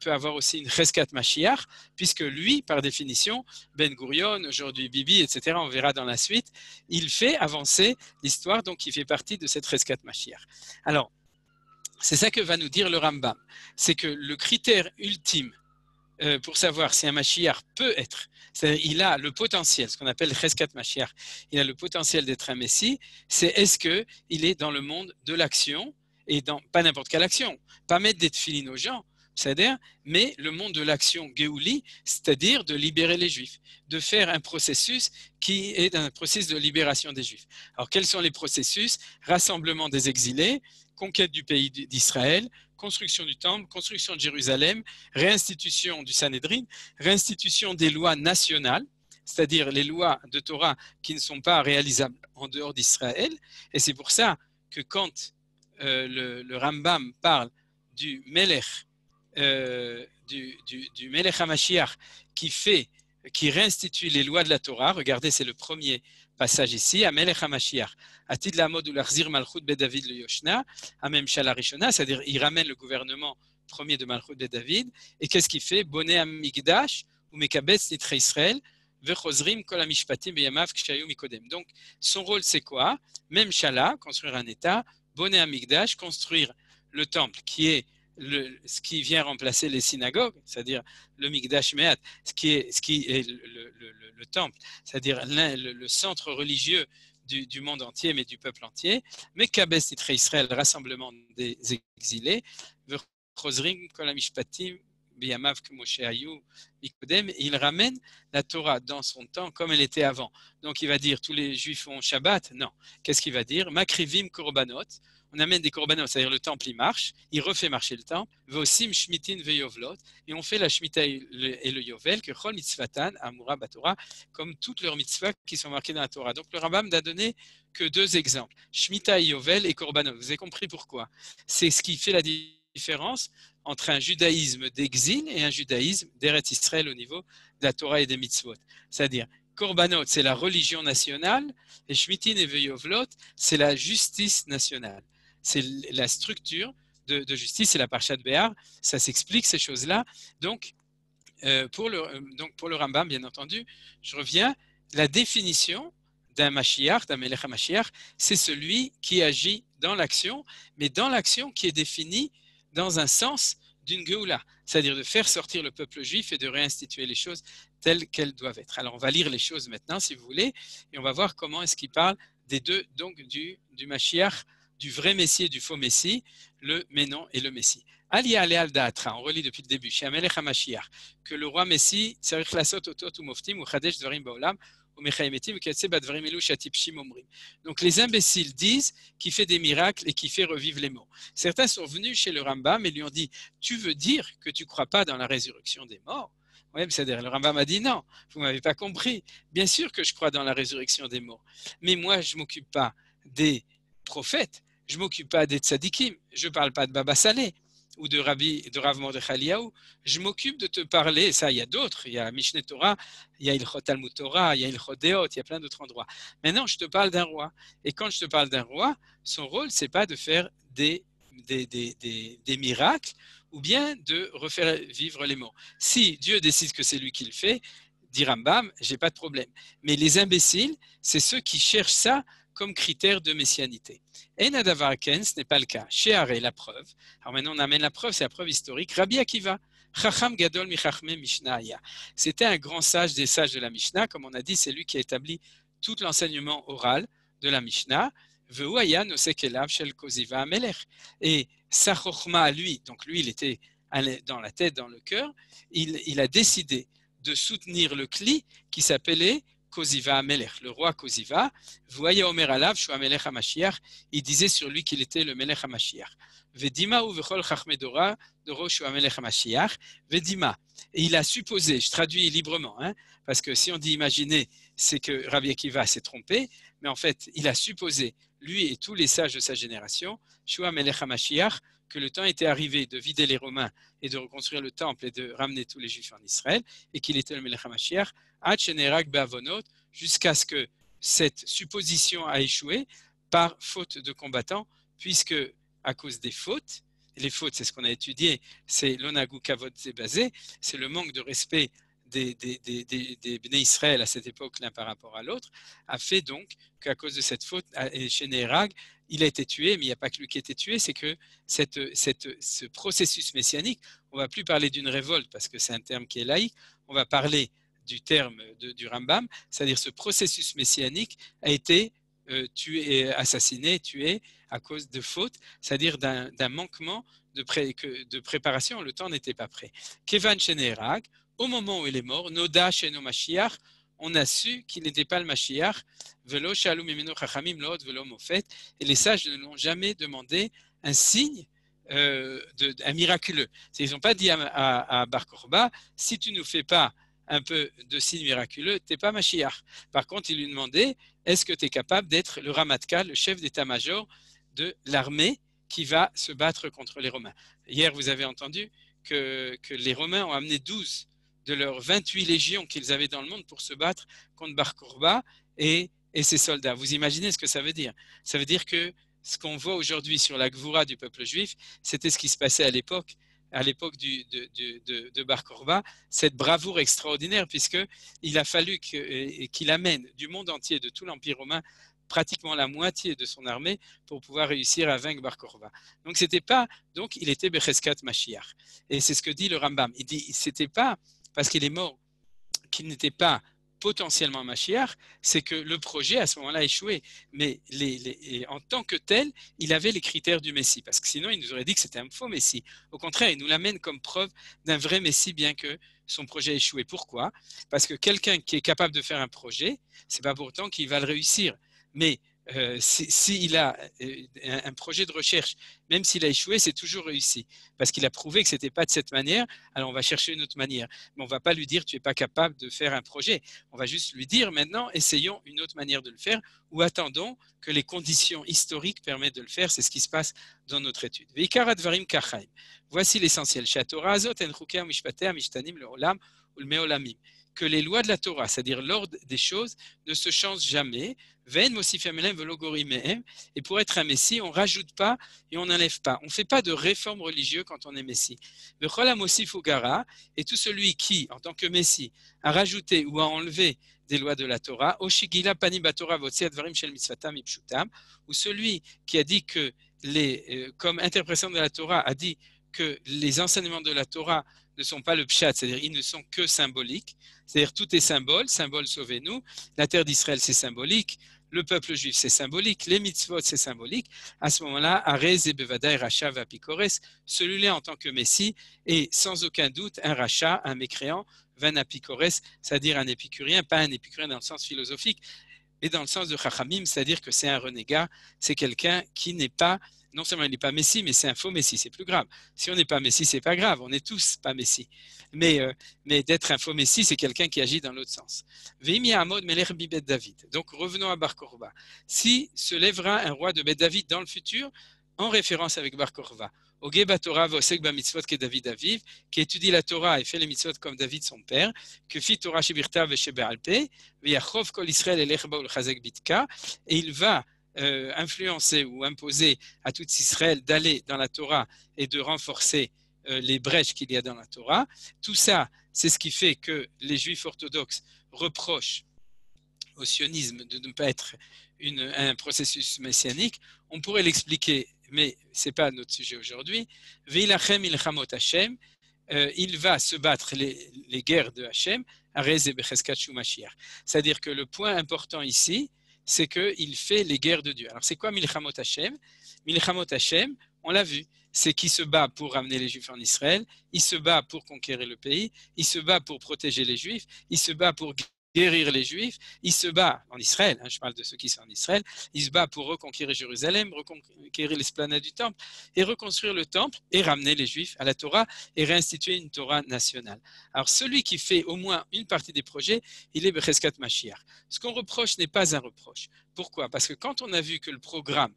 peut avoir aussi une Cheskat Mashiach, puisque lui, par définition, Ben Gurion, aujourd'hui Bibi, etc., on verra dans la suite, il fait avancer l'histoire, donc il fait partie de cette Cheskat Mashiach. Alors, c'est ça que va nous dire le Rambam, c'est que le critère ultime euh, pour savoir si un Mashiach peut être, il a le potentiel, ce qu'on appelle Cheskat Mashiach, il a le potentiel d'être un Messie, c'est est-ce qu'il est dans le monde de l'action, et dans pas n'importe quelle action, pas mettre des tefilines aux gens, c'est-à-dire, mais le monde de l'action Geouli, c'est-à-dire de libérer les Juifs, de faire un processus qui est un processus de libération des Juifs. Alors, quels sont les processus? Rassemblement des exilés, conquête du pays d'Israël, construction du temple, construction de Jérusalem, réinstitution du Sanhédrin, réinstitution des lois nationales, c'est-à-dire les lois de Torah qui ne sont pas réalisables en dehors d'Israël. Et c'est pour ça que quand euh, le, Rambam parle du Melech, euh, du Melech HaMashiach qui fait, qui réinstitue les lois de la Torah, regardez, c'est le premier passage ici, Amelech HaMashiach, Atid la mode ou l'Arzir Malchut David le Yoshna, Amem Rishona, c'est-à-dire il ramène le gouvernement premier de Malchut David, et qu'est-ce qu'il fait? Boné Amigdash ou Mekabetz Nitre Israël. Donc son rôle c'est quoi? Même Shala, construire un État, Boné Amigdash, construire le temple qui est ce qui vient remplacer les synagogues, c'est-à-dire le Mikdash Me'at, ce qui est, le, le temple, c'est-à-dire le, centre religieux du, monde entier, mais du peuple entier. Mais Kabes Nitre Israël, rassemblement des exilés, il ramène la Torah dans son temps comme elle était avant. Donc il va dire tous les juifs ont Shabbat? Non. Qu'est-ce qu'il va dire? Makrivim korbanot on amène des korbanot, c'est-à-dire le temple, il marche, il refait marcher le temple, vosim shmitin veyovlot, et on fait la shmita et le, yovel, que chol mitzvatan, amura batora, comme toutes leurs mitzvahs qui sont marquées dans la Torah. Donc le Rambam n'a donné que deux exemples, shmita et yovel et korbanot. Vous avez compris pourquoi? C'est ce qui fait la différence entre un judaïsme d'exil et un judaïsme d'Eretz Israël au niveau de la Torah et des mitzvot. C'est-à-dire, Korbanot, c'est la religion nationale, et Shmitin et Veyovlot, c'est la justice nationale c'est la structure de, justice, c'est la parcha de Béar, ça s'explique ces choses-là. Donc, euh, pour le, euh, donc, pour le Rambam, bien entendu, je reviens, la définition d'un Mashiach, d'un Melech Mashiach, c'est celui qui agit dans l'action, mais dans l'action qui est définie dans un sens d'une Geoula, c'est-à-dire de faire sortir le peuple juif et de réinstituer les choses telles qu'elles doivent être. Alors on va lire les choses maintenant, si vous voulez, et on va voir comment est-ce qu'il parle des deux, donc du, du Mashiach du vrai Messie et du faux Messie, le Ménon et le Messie. Ali Ale al on relit depuis le début, chez que le roi Messie, Tzarich Lasot Otot ou Moftim ou Chadesh Dvarim donc les imbéciles disent qu'il fait des miracles et qu'il fait revivre les morts. Certains sont venus chez le Rambam et lui ont dit Tu veux dire que tu ne crois pas dans la résurrection des morts? Oui, c'est-à-dire le Rambam a dit Non, vous ne m'avez pas compris. Bien sûr que je crois dans la résurrection des morts, mais moi je ne m'occupe pas des prophètes, je m'occupe pas des tzadikim, je parle pas de Baba Saleh ou de Rabbi, de Rav Mordechai je m'occupe de te parler, ça il y a d'autres, il y a Mishneh Torah, il y a Ilchot Talmud Torah, il y a Ilchot Deot, il y a plein d'autres endroits. Maintenant, je te parle d'un roi. Et quand je te parle d'un roi, son rôle, c'est pas de faire des, des, des, des, miracles ou bien de refaire vivre les morts. Si Dieu décide que c'est lui qui le fait, dit Rambam, j'ai pas de problème. Mais les imbéciles, c'est ceux qui cherchent ça comme critère de messianité. Et Nadavarken, ce n'est pas le cas. Chez la preuve. Alors maintenant, on amène la preuve, c'est la preuve historique. Rabbi Akiva, Chacham Gadol Mishnaya. C'était un grand sage des sages de la Mishnah. Comme on a dit, c'est lui qui a établi tout l'enseignement oral de la Mishnah. Et sa à lui, donc lui, il était dans la tête, dans le cœur, il a décidé de soutenir le cli qui s'appelait Koziva Amelech, le roi Koziva, voyez Omer Alav, Shua HaMashiach, il disait sur lui qu'il était le Melech HaMashiach. Vedima ou Vechol Chachmedora, Doro Shua Amelech HaMashiach, Vedima. Et il a supposé, je traduis librement, hein, parce que si on dit imaginer, c'est que Rabbi Akiva s'est trompé, mais en fait, il a supposé, lui et tous les sages de sa génération, Shua Amelech HaMashiach, que le temps était arrivé de vider les Romains et de reconstruire le temple et de ramener tous les Juifs en Israël, et qu'il était le Melech HaMashiach, jusqu'à ce que cette supposition a échoué par faute de combattants, puisque à cause des fautes, les fautes, c'est ce qu'on a étudié, c'est l'onagu kavod c'est le manque de respect des, des, des, des, Israël à cette époque l'un par rapport à l'autre, a fait donc qu'à cause de cette faute, chez Néerag, il a été tué, mais il n'y a pas que lui qui a été tué, c'est que cette, cette, ce processus messianique, on ne va plus parler d'une révolte parce que c'est un terme qui est laïque, on va parler du terme du Rambam, c'est-à-dire ce processus messianique a été euh, tué, assassiné, tué à cause de fautes, c'est-à-dire d'un manquement de, de, préparation, le temps n'était pas prêt. Kevan Shenerag, au moment où il est mort, Noda Sheno Mashiach, on a su qu'il n'était pas le Mashiach, Velo Shalom Chachamim Lot Velo Mofet, et les sages ne l'ont jamais demandé un signe euh, un miraculeux. Ils n'ont pas dit à, Bar Korba, si tu ne nous fais pas un peu de signe miraculeux, tu n'es pas Mashiach. Par contre, il lui demandait, est-ce que tu es capable d'être le Ramatka, le chef d'état-major de l'armée qui va se battre contre les Romains? Hier, vous avez entendu que, les Romains ont amené 12 de leurs 28 légions qu'ils avaient dans le monde pour se battre contre Bar et, et ses soldats. Vous imaginez ce que ça veut dire Ça veut dire que ce qu'on voit aujourd'hui sur la Gvoura du peuple juif, c'était ce qui se passait à l'époque à l'époque de, de, de, Bar Korba, cette bravoure extraordinaire, puisqu'il a fallu qu'il amène du monde entier, de tout l'Empire romain, pratiquement la moitié de son armée pour pouvoir réussir à vaincre Bar Korba. Donc c'était pas, donc il était Becheskat Mashiach. Et c'est ce que dit le Rambam. Il dit, c'était pas parce qu'il est mort qu'il n'était pas potentiellement Mashiach, c'est que le projet à ce moment-là a échoué. Mais en tant que tel, il avait les critères du Messie, parce que sinon il nous aurait dit que c'était un faux Messie. Au contraire, il nous l'amène comme preuve d'un vrai Messie, bien que son projet a échoué. Pourquoi? Parce que quelqu'un qui est capable de faire un projet, c'est pas pourtant qu'il va le réussir. Mais euh, s'il a euh, un, projet de recherche, même s'il a échoué, c'est toujours réussi. Parce qu'il a prouvé que ce n'était pas de cette manière, alors on va chercher une autre manière. Mais on ne va pas lui dire tu n'es pas capable de faire un projet. On va juste lui dire maintenant, essayons une autre manière de le faire ou attendons que les conditions historiques permettent de le faire. C'est ce qui se passe dans notre étude. Voici l'essentiel. Que les lois de la Torah, c'est-à-dire l'ordre des choses, ne se changent jamais et pour être un Messie, on ne rajoute pas et on n'enlève pas. On ne fait pas de réforme religieuse quand on est Messie. Et tout celui qui, en tant que Messie, a rajouté ou a enlevé des lois de la Torah, ou celui qui a dit que, les, euh, comme interprétation de la Torah, a dit que les enseignements de la Torah ne sont pas le pshat, c'est-à-dire ils ne sont que symboliques. C'est-à-dire tout est symbole, symbole sauvez-nous. La terre d'Israël, c'est symbolique. Le peuple juif, c'est symbolique. Les mitzvot, c'est symbolique. À ce moment-là, Arez et Bevadai, Racha, Vapikores, celui-là en tant que Messie est sans aucun doute un Racha, un mécréant, Van c'est-à-dire un épicurien, pas un épicurien dans le sens philosophique, mais dans le sens de Chachamim, c'est-à-dire que c'est un renégat, c'est quelqu'un qui n'est pas non seulement il n'est pas Messie, mais c'est un faux Messie, c'est plus grave. Si on n'est pas Messie, c'est pas grave, on est tous pas Messie. Mais, euh, mais d'être un faux Messie, c'est quelqu'un qui agit dans l'autre sens. David. Donc revenons à Bar Korba. Si se lèvera un roi de Bet David dans le futur, en référence avec Bar Korva, Ogeba Torah Vosek mitzvot que David Aviv, qui étudie la Torah et fait les mitzvot comme David son père, que fit Torah Shebirta Veshebealpe, Veyachov Kol Israël Elechba Chazek Bitka, et il va euh, influencer ou imposer à tout Israël d'aller dans la Torah et de renforcer euh, les brèches qu'il y a dans la Torah. Tout ça, c'est ce qui fait que les juifs orthodoxes reprochent au sionisme de ne pas être un processus messianique. On pourrait l'expliquer, mais ce n'est pas notre sujet aujourd'hui. Hashem, euh, il va se battre les, guerres de Hashem, c'est-à-dire que le point important ici, c'est qu'il fait les guerres de Dieu. Alors, c'est quoi Milchamot Hashem? Milchamot Hashem, on l'a vu, c'est qu'il se bat pour ramener les Juifs en Israël, il se bat pour conquérir le pays, il se bat pour protéger les Juifs, il se bat pour guérir les Juifs, il se bat en Israël, hein, je parle de ceux qui sont en Israël, il se bat pour reconquérir Jérusalem, reconquérir l'esplanade du Temple et reconstruire le Temple et ramener les Juifs à la Torah et réinstituer une Torah nationale. Alors celui qui fait au moins une partie des projets, il est Becheskat Mashiach. Ce qu'on reproche n'est pas un reproche. Pourquoi? Parce que quand on a vu que le programme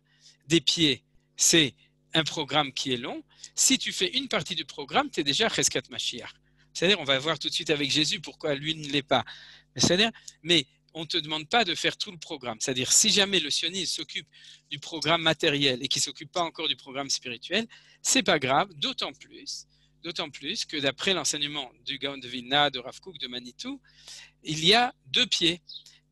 des pieds, c'est un programme qui est long, si tu fais une partie du programme, tu es déjà Cheskat Mashiach. C'est-à-dire, on va voir tout de suite avec Jésus pourquoi lui ne l'est pas. Mais on ne te demande pas de faire tout le programme. C'est-à-dire, si jamais le sionisme s'occupe du programme matériel et qu'il ne s'occupe pas encore du programme spirituel, c'est pas grave, d'autant plus, d'autant plus que d'après l'enseignement du Gaon de Vilna, de Rav de Manitou, il y a deux pieds.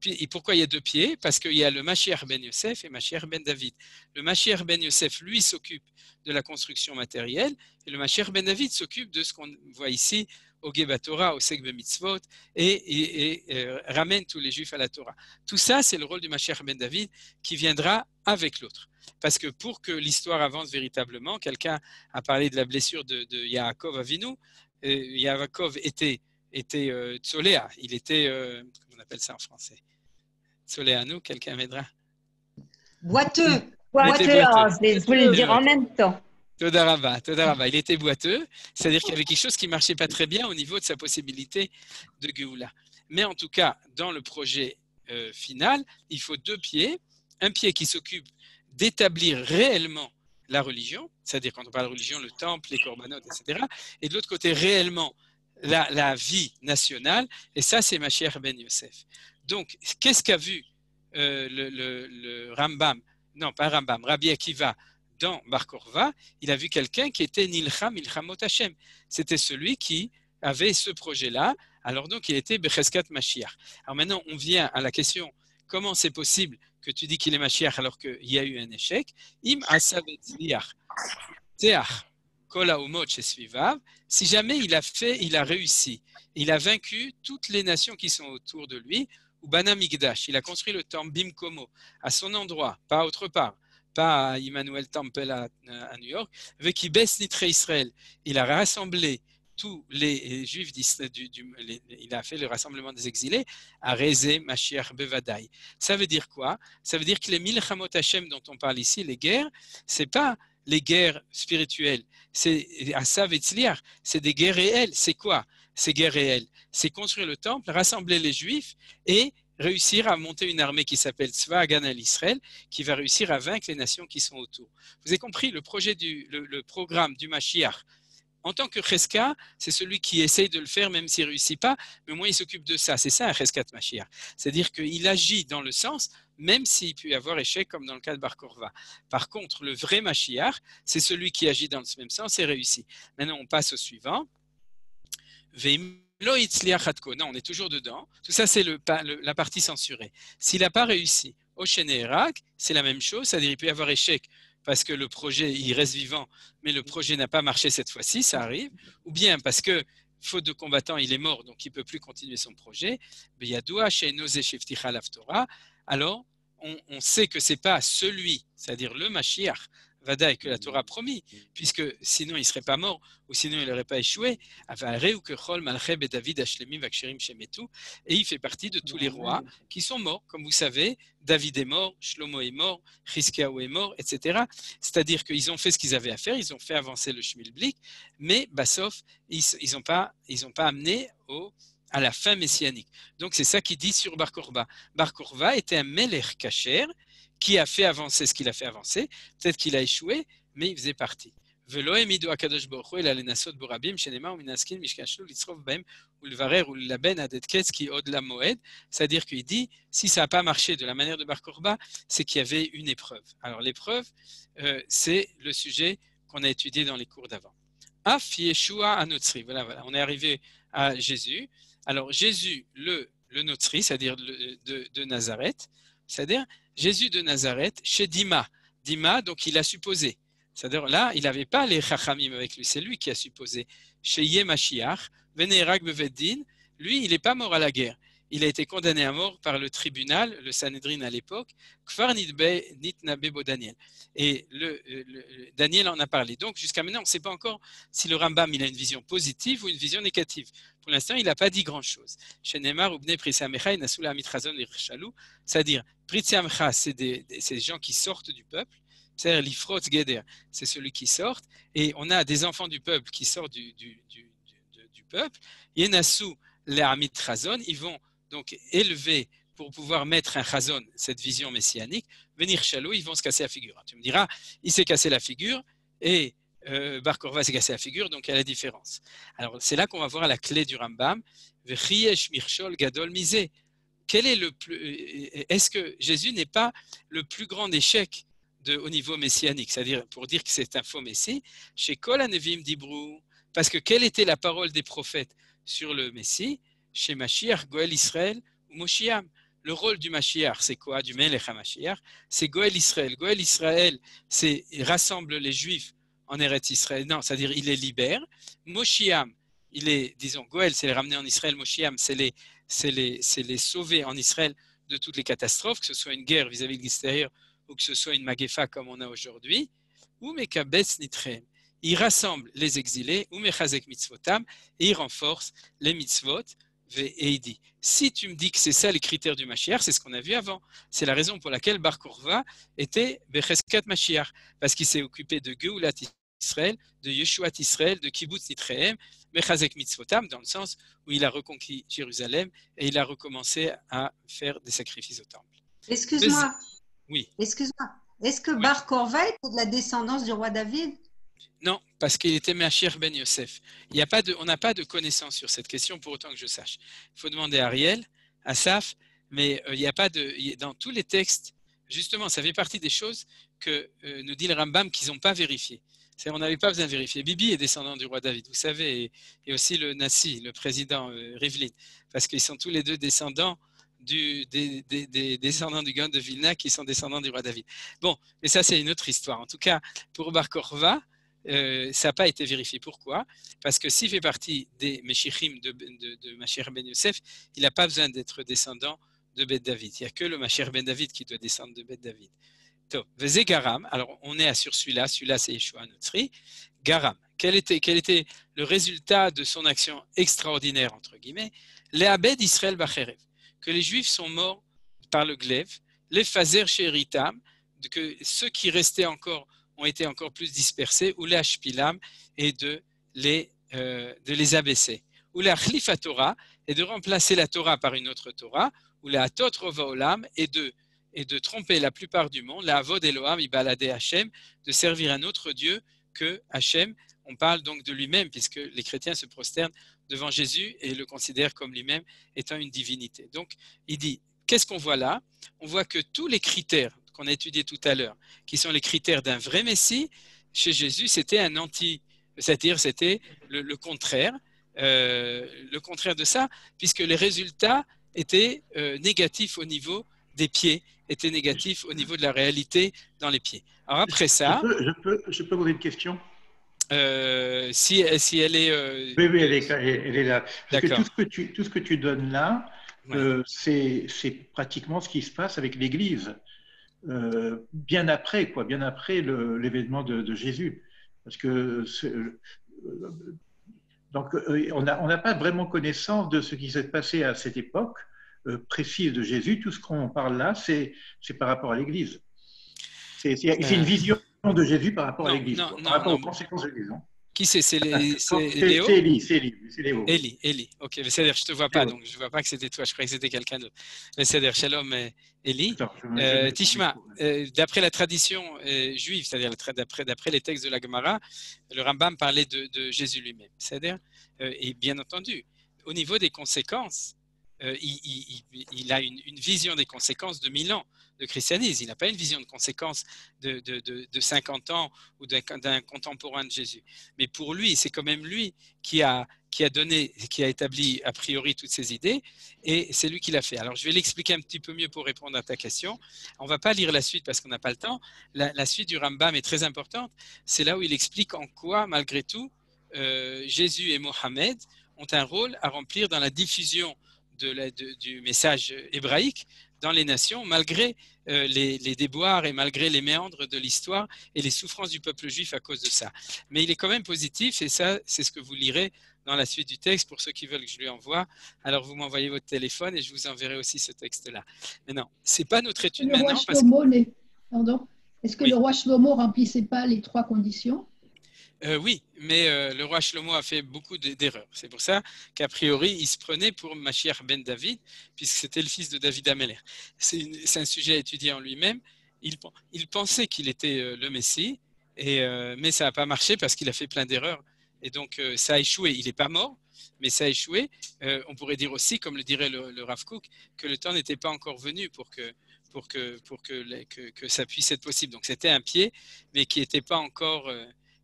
Et pourquoi il y a deux pieds? Parce qu'il y a le Mashiach ben Yosef et Mashiach ben David. Le Mashiach ben Yosef, lui, s'occupe de la construction matérielle et le Mashiach ben David s'occupe de ce qu'on voit ici, au Torah, au Segbe Mitzvot, et, euh, ramène tous les Juifs à la Torah. Tout ça, c'est le rôle du Mashiach ben David qui viendra avec l'autre. Parce que pour que l'histoire avance véritablement, quelqu'un a parlé de la blessure de, de Yaakov Avinu. Euh, Yaakov était, était euh, il était, euh, comment on appelle ça en français? Nous, quelqu'un m'aidera Boiteux. Boiteux, je voulais le dire en même temps. Todaraba, Todaraba. Il était boiteux, c'est-à-dire qu'il y avait quelque chose qui marchait pas très bien au niveau de sa possibilité de Géoula. Mais en tout cas, dans le projet euh, final, il faut deux pieds. Un pied qui s'occupe d'établir réellement la religion, c'est-à-dire quand on parle de religion, le temple, les corbanotes, etc. Et de l'autre côté, réellement la, vie nationale. Et ça, c'est ma chère Ben Yosef. Donc, qu'est-ce qu'a vu euh, le, Rambam? Non, pas Rambam, Rabbi Akiva dans Bar Korva, il a vu quelqu'un qui était Nilcham Ilchamot Hashem. C'était celui qui avait ce projet-là. Alors donc, il était Becheskat Mashiach. Alors maintenant, on vient à la question comment c'est possible que tu dis qu'il est Mashiach alors qu'il y a eu un échec? Im Si jamais il a fait, il a réussi, il a vaincu toutes les nations qui sont autour de lui, ou Bana Migdash, il a construit le temple Bimkomo, à son endroit, pas autre part pas à Emmanuel Temple à, New York, avec Nitre Israël. Il a rassemblé tous les juifs il a fait le rassemblement des exilés à Rezé, Mashiach, Bevadai. Ça veut dire quoi? Ça veut dire que les Milchamot Hashem dont on parle ici, les guerres, c'est pas les guerres spirituelles, c'est à c'est des guerres réelles. C'est quoi? Ces guerres réelles C'est construire le temple, rassembler les juifs et réussir à monter une armée qui s'appelle Tzva Hagan al-Israël, qui va réussir à vaincre les nations qui sont autour. Vous avez compris, le projet du le, programme du Mashiach, en tant que Cheska, c'est celui qui essaye de le faire même s'il ne réussit pas, mais au moins il s'occupe de ça. C'est ça un Cheskat Mashiach. C'est-à-dire qu'il agit dans le sens, même s'il peut y avoir échec comme dans le cas de Bar Korva. Par contre, le vrai Mashiach, c'est celui qui agit dans le même sens et réussit. Maintenant, on passe au suivant. Non, on est toujours dedans. Tout ça, c'est la partie censurée. S'il n'a pas réussi au Irak, c'est la même chose, c'est-à-dire qu'il peut y avoir échec parce que le projet, il reste vivant, mais le projet n'a pas marché cette fois-ci, ça arrive, ou bien parce que faute de combattant, il est mort, donc il ne peut plus continuer son projet, alors on, on sait que ce n'est pas celui, c'est-à-dire le Mashiach, Vadaï, que la Torah a promis, puisque sinon il ne serait pas mort, ou sinon il n'aurait pas échoué. Et il fait partie de tous les rois qui sont morts. Comme vous savez, David est mort, Shlomo est mort, Chizkiyahu est mort, etc. C'est-à-dire qu'ils ont fait ce qu'ils avaient à faire, ils ont fait avancer le Shmilblik, mais Bassof, ils n'ont pas, ils pas amené au, à la fin messianique. Donc c'est ça qu'il dit sur Bar Korba. Bar Korba était un Melech Kacher, qui a fait avancer ce qu'il a fait avancer. Peut-être qu'il a échoué, mais il faisait partie. C'est-à-dire qu'il dit, si ça n'a pas marché de la manière de Bar Korba, c'est qu'il y avait une épreuve. Alors l'épreuve, euh, c'est le sujet qu'on a étudié dans les cours d'avant. Af Yeshua Anotsri. Voilà, voilà, on est arrivé à Jésus. Alors Jésus, le, le Notri, c'est-à-dire de, de Nazareth, c'est-à-dire Jésus de Nazareth chez Dima. Dima, donc il a supposé. C'est-à-dire là, il n'avait pas les Chachamim avec lui, c'est lui qui a supposé. Chez Yemashiach, Venerak Beveddin, lui, il n'est pas mort à la guerre. Il a été condamné à mort par le tribunal, le Sanhedrin à l'époque, Kfar Nitnabe Daniel. Et le, Daniel en a parlé. Donc jusqu'à maintenant, on ne sait pas encore si le Rambam il a une vision positive ou une vision négative. Pour l'instant, il n'a pas dit grand-chose. C'est-à-dire, Pritziamcha, c'est des, gens qui sortent du peuple. C'est-à-dire, l'Ifrot Geder, c'est celui qui sort. Et on a des enfants du peuple qui sortent du, peuple. Yenasu, Chazon, ils vont donc élever pour pouvoir mettre un chazon, cette vision messianique, venir chalou, ils vont se casser la figure. Tu me diras, il s'est cassé la figure et euh, Bar s'est cassé la figure, donc il y a la différence. Alors c'est là qu'on va voir la clé du Rambam. gadol Quel est le plus euh, Est-ce que Jésus n'est pas le plus grand échec au niveau messianique, c'est-à-dire pour dire que c'est un faux messie Chez Kol Anevim Dibrou, parce que quelle était la parole des prophètes sur le Messie? Chez Mashiach, Goël Israël ou Moshiam. Le rôle du Mashiach, c'est quoi? Du Melech HaMashiach C'est Goël Israël. Goël Israël, c'est rassemble les Juifs en Eretz Israël. Non, c'est-à-dire il les libère. Moshiam, il est, disons, Goël, c'est les ramener en Israël. Moshiam, c'est les, les, les sauver en Israël de toutes les catastrophes, que ce soit une guerre vis-à-vis de l'extérieur ou que ce soit une magefa comme on a aujourd'hui. Ou Mekabetz Nitrem il rassemble les exilés, ou mechazek mitzvotam, et il renforce les mitzvot, et il dit, si tu me dis que c'est ça les critères du Mashiach, c'est ce qu'on a vu avant. C'est la raison pour laquelle Bar Korva était Becheskat Mashiach, parce qu'il s'est occupé de Geulat Israël, de Yeshuat Israël, de Kibbutz Nitrehem, Mechazek Mitzvotam, dans le sens où il a reconquis Jérusalem et il a recommencé à faire des sacrifices au temple. Excuse-moi. Oui. Excuse-moi. Est-ce que Bar Korva est de la descendance du roi David? Non, parce qu'il était Machir Ben Yosef. Il y a pas de, on n'a pas de connaissance sur cette question pour autant que je sache. Il faut demander à Ariel, à Saf, mais euh, il n'y a pas de. Dans tous les textes, justement, ça fait partie des choses que euh, nous dit le Rambam qu'ils n'ont pas vérifiées. On n'avait pas besoin de vérifier. Bibi est descendant du roi David, vous savez, et, aussi le Nassi, le président euh, Rivlin, parce qu'ils sont tous les deux descendants du, des, descendants du de Vilna qui sont descendants du roi David. Bon, mais ça, c'est une autre histoire. En tout cas, pour Bar Korva, euh, ça n'a pas été vérifié. Pourquoi? Parce que s'il fait partie des Meshichim de, de, de Ben Yosef, il n'a pas besoin d'être descendant de Beth David. Il n'y a que le Machir Ben David qui doit descendre de Beth David. Vezé Garam, alors on est sur celui-là, celui-là c'est Yeshua Notri. Garam, quel était, le résultat de son action extraordinaire, entre guillemets? Les Abed Israël Bacherev, que les Juifs sont morts par le glaive, les Fazer chez Eritam, que ceux qui restaient encore ont été encore plus dispersés, ou les Ashpilam, et de les, euh, les abaisser. Ou la Khlifa Torah, et de remplacer la Torah par une autre Torah, ou la Atot Olam, et de, et de tromper la plupart du monde, la Avod Eloham, Ibalade Hashem, de servir un autre Dieu que Hashem. On parle donc de lui-même, puisque les chrétiens se prosternent devant Jésus et le considèrent comme lui-même étant une divinité. Donc, il dit, qu'est-ce qu'on voit là? On voit que tous les critères qu'on a étudié tout à l'heure, qui sont les critères d'un vrai Messie, chez Jésus, c'était un anti, c'est-à-dire c'était le, contraire, euh, le contraire de ça, puisque les résultats étaient euh, négatifs au niveau des pieds était négatif au niveau de la réalité dans les pieds. Alors après ça... Je peux, je peux, poser une question? Euh, si, si elle est... Oui, oui, elle est, elle est là. D'accord. Tout, ce que tu, tout ce que tu donnes là, euh, c'est pratiquement ce qui se passe avec l'Église. Bien après, quoi, bien après l'événement de, de, Jésus. Parce que donc, on n'a pas vraiment connaissance de ce qui s'est passé à cette époque. Euh, précise de Jésus. Tout ce qu'on parle là, c'est par rapport à l'Église. C'est une euh, vision de Jésus par rapport à l'Église, par rapport aux conséquences de l'Église. Qui c'est? C'est Léo? C'est Élie, c'est Léo. Élie, Élie. Ok, c'est-à-dire, je ne te vois pas, donc je ne vois pas que c'était toi, je croyais que c'était quelqu'un d'autre. C'est-à-dire, Shalom, Élie. Euh, Tishma, d'après la tradition juive, c'est-à-dire d'après les textes de la Gemara, le Rambam parlait de, de Jésus lui-même. C'est-à-dire, et bien entendu, au niveau des conséquences, euh, il, a une, vision des conséquences de 1000 ans de christianisme. Il n'a pas une vision de conséquences de, de, 50 ans ou d'un contemporain de Jésus. Mais pour lui, c'est quand même lui qui a, qui a donné, qui a établi a priori toutes ces idées, et c'est lui qui l'a fait. Alors je vais l'expliquer un petit peu mieux pour répondre à ta question. On va pas lire la suite parce qu'on n'a pas le temps. La, suite du Rambam est très importante. C'est là où il explique en quoi, malgré tout, euh, Jésus et Mohammed ont un rôle à remplir dans la diffusion du message hébraïque dans les nations, malgré euh, les, déboires et malgré les méandres de l'histoire et les souffrances du peuple juif à cause de ça. Mais il est quand même positif, et ça, c'est ce que vous lirez dans la suite du texte pour ceux qui veulent que je lui envoie. Alors, vous m'envoyez votre téléphone et je vous enverrai aussi ce texte-là. Mais non, c'est pas notre étude maintenant. Parce Pardon Est-ce que le roi Shlomo remplissait pas les trois conditions? Euh, oui, mais euh, le roi Shlomo a fait beaucoup d'erreurs. C'est pour ça qu'a priori, il se prenait pour Mashiach ben David, puisque c'était le fils de David Ameler. C'est un sujet à étudier en lui-même. Il, pensait qu'il était euh, le Messie, mais ça n'a pas marché parce qu'il a fait plein d'erreurs. Et donc, ça a échoué. Il n'est pas mort, mais ça a échoué. on pourrait dire aussi, comme le dirait le, Rav Kook, que le temps n'était pas encore venu pour que, ça puisse être possible. Donc c'était un pied, mais qui n'était pas encore,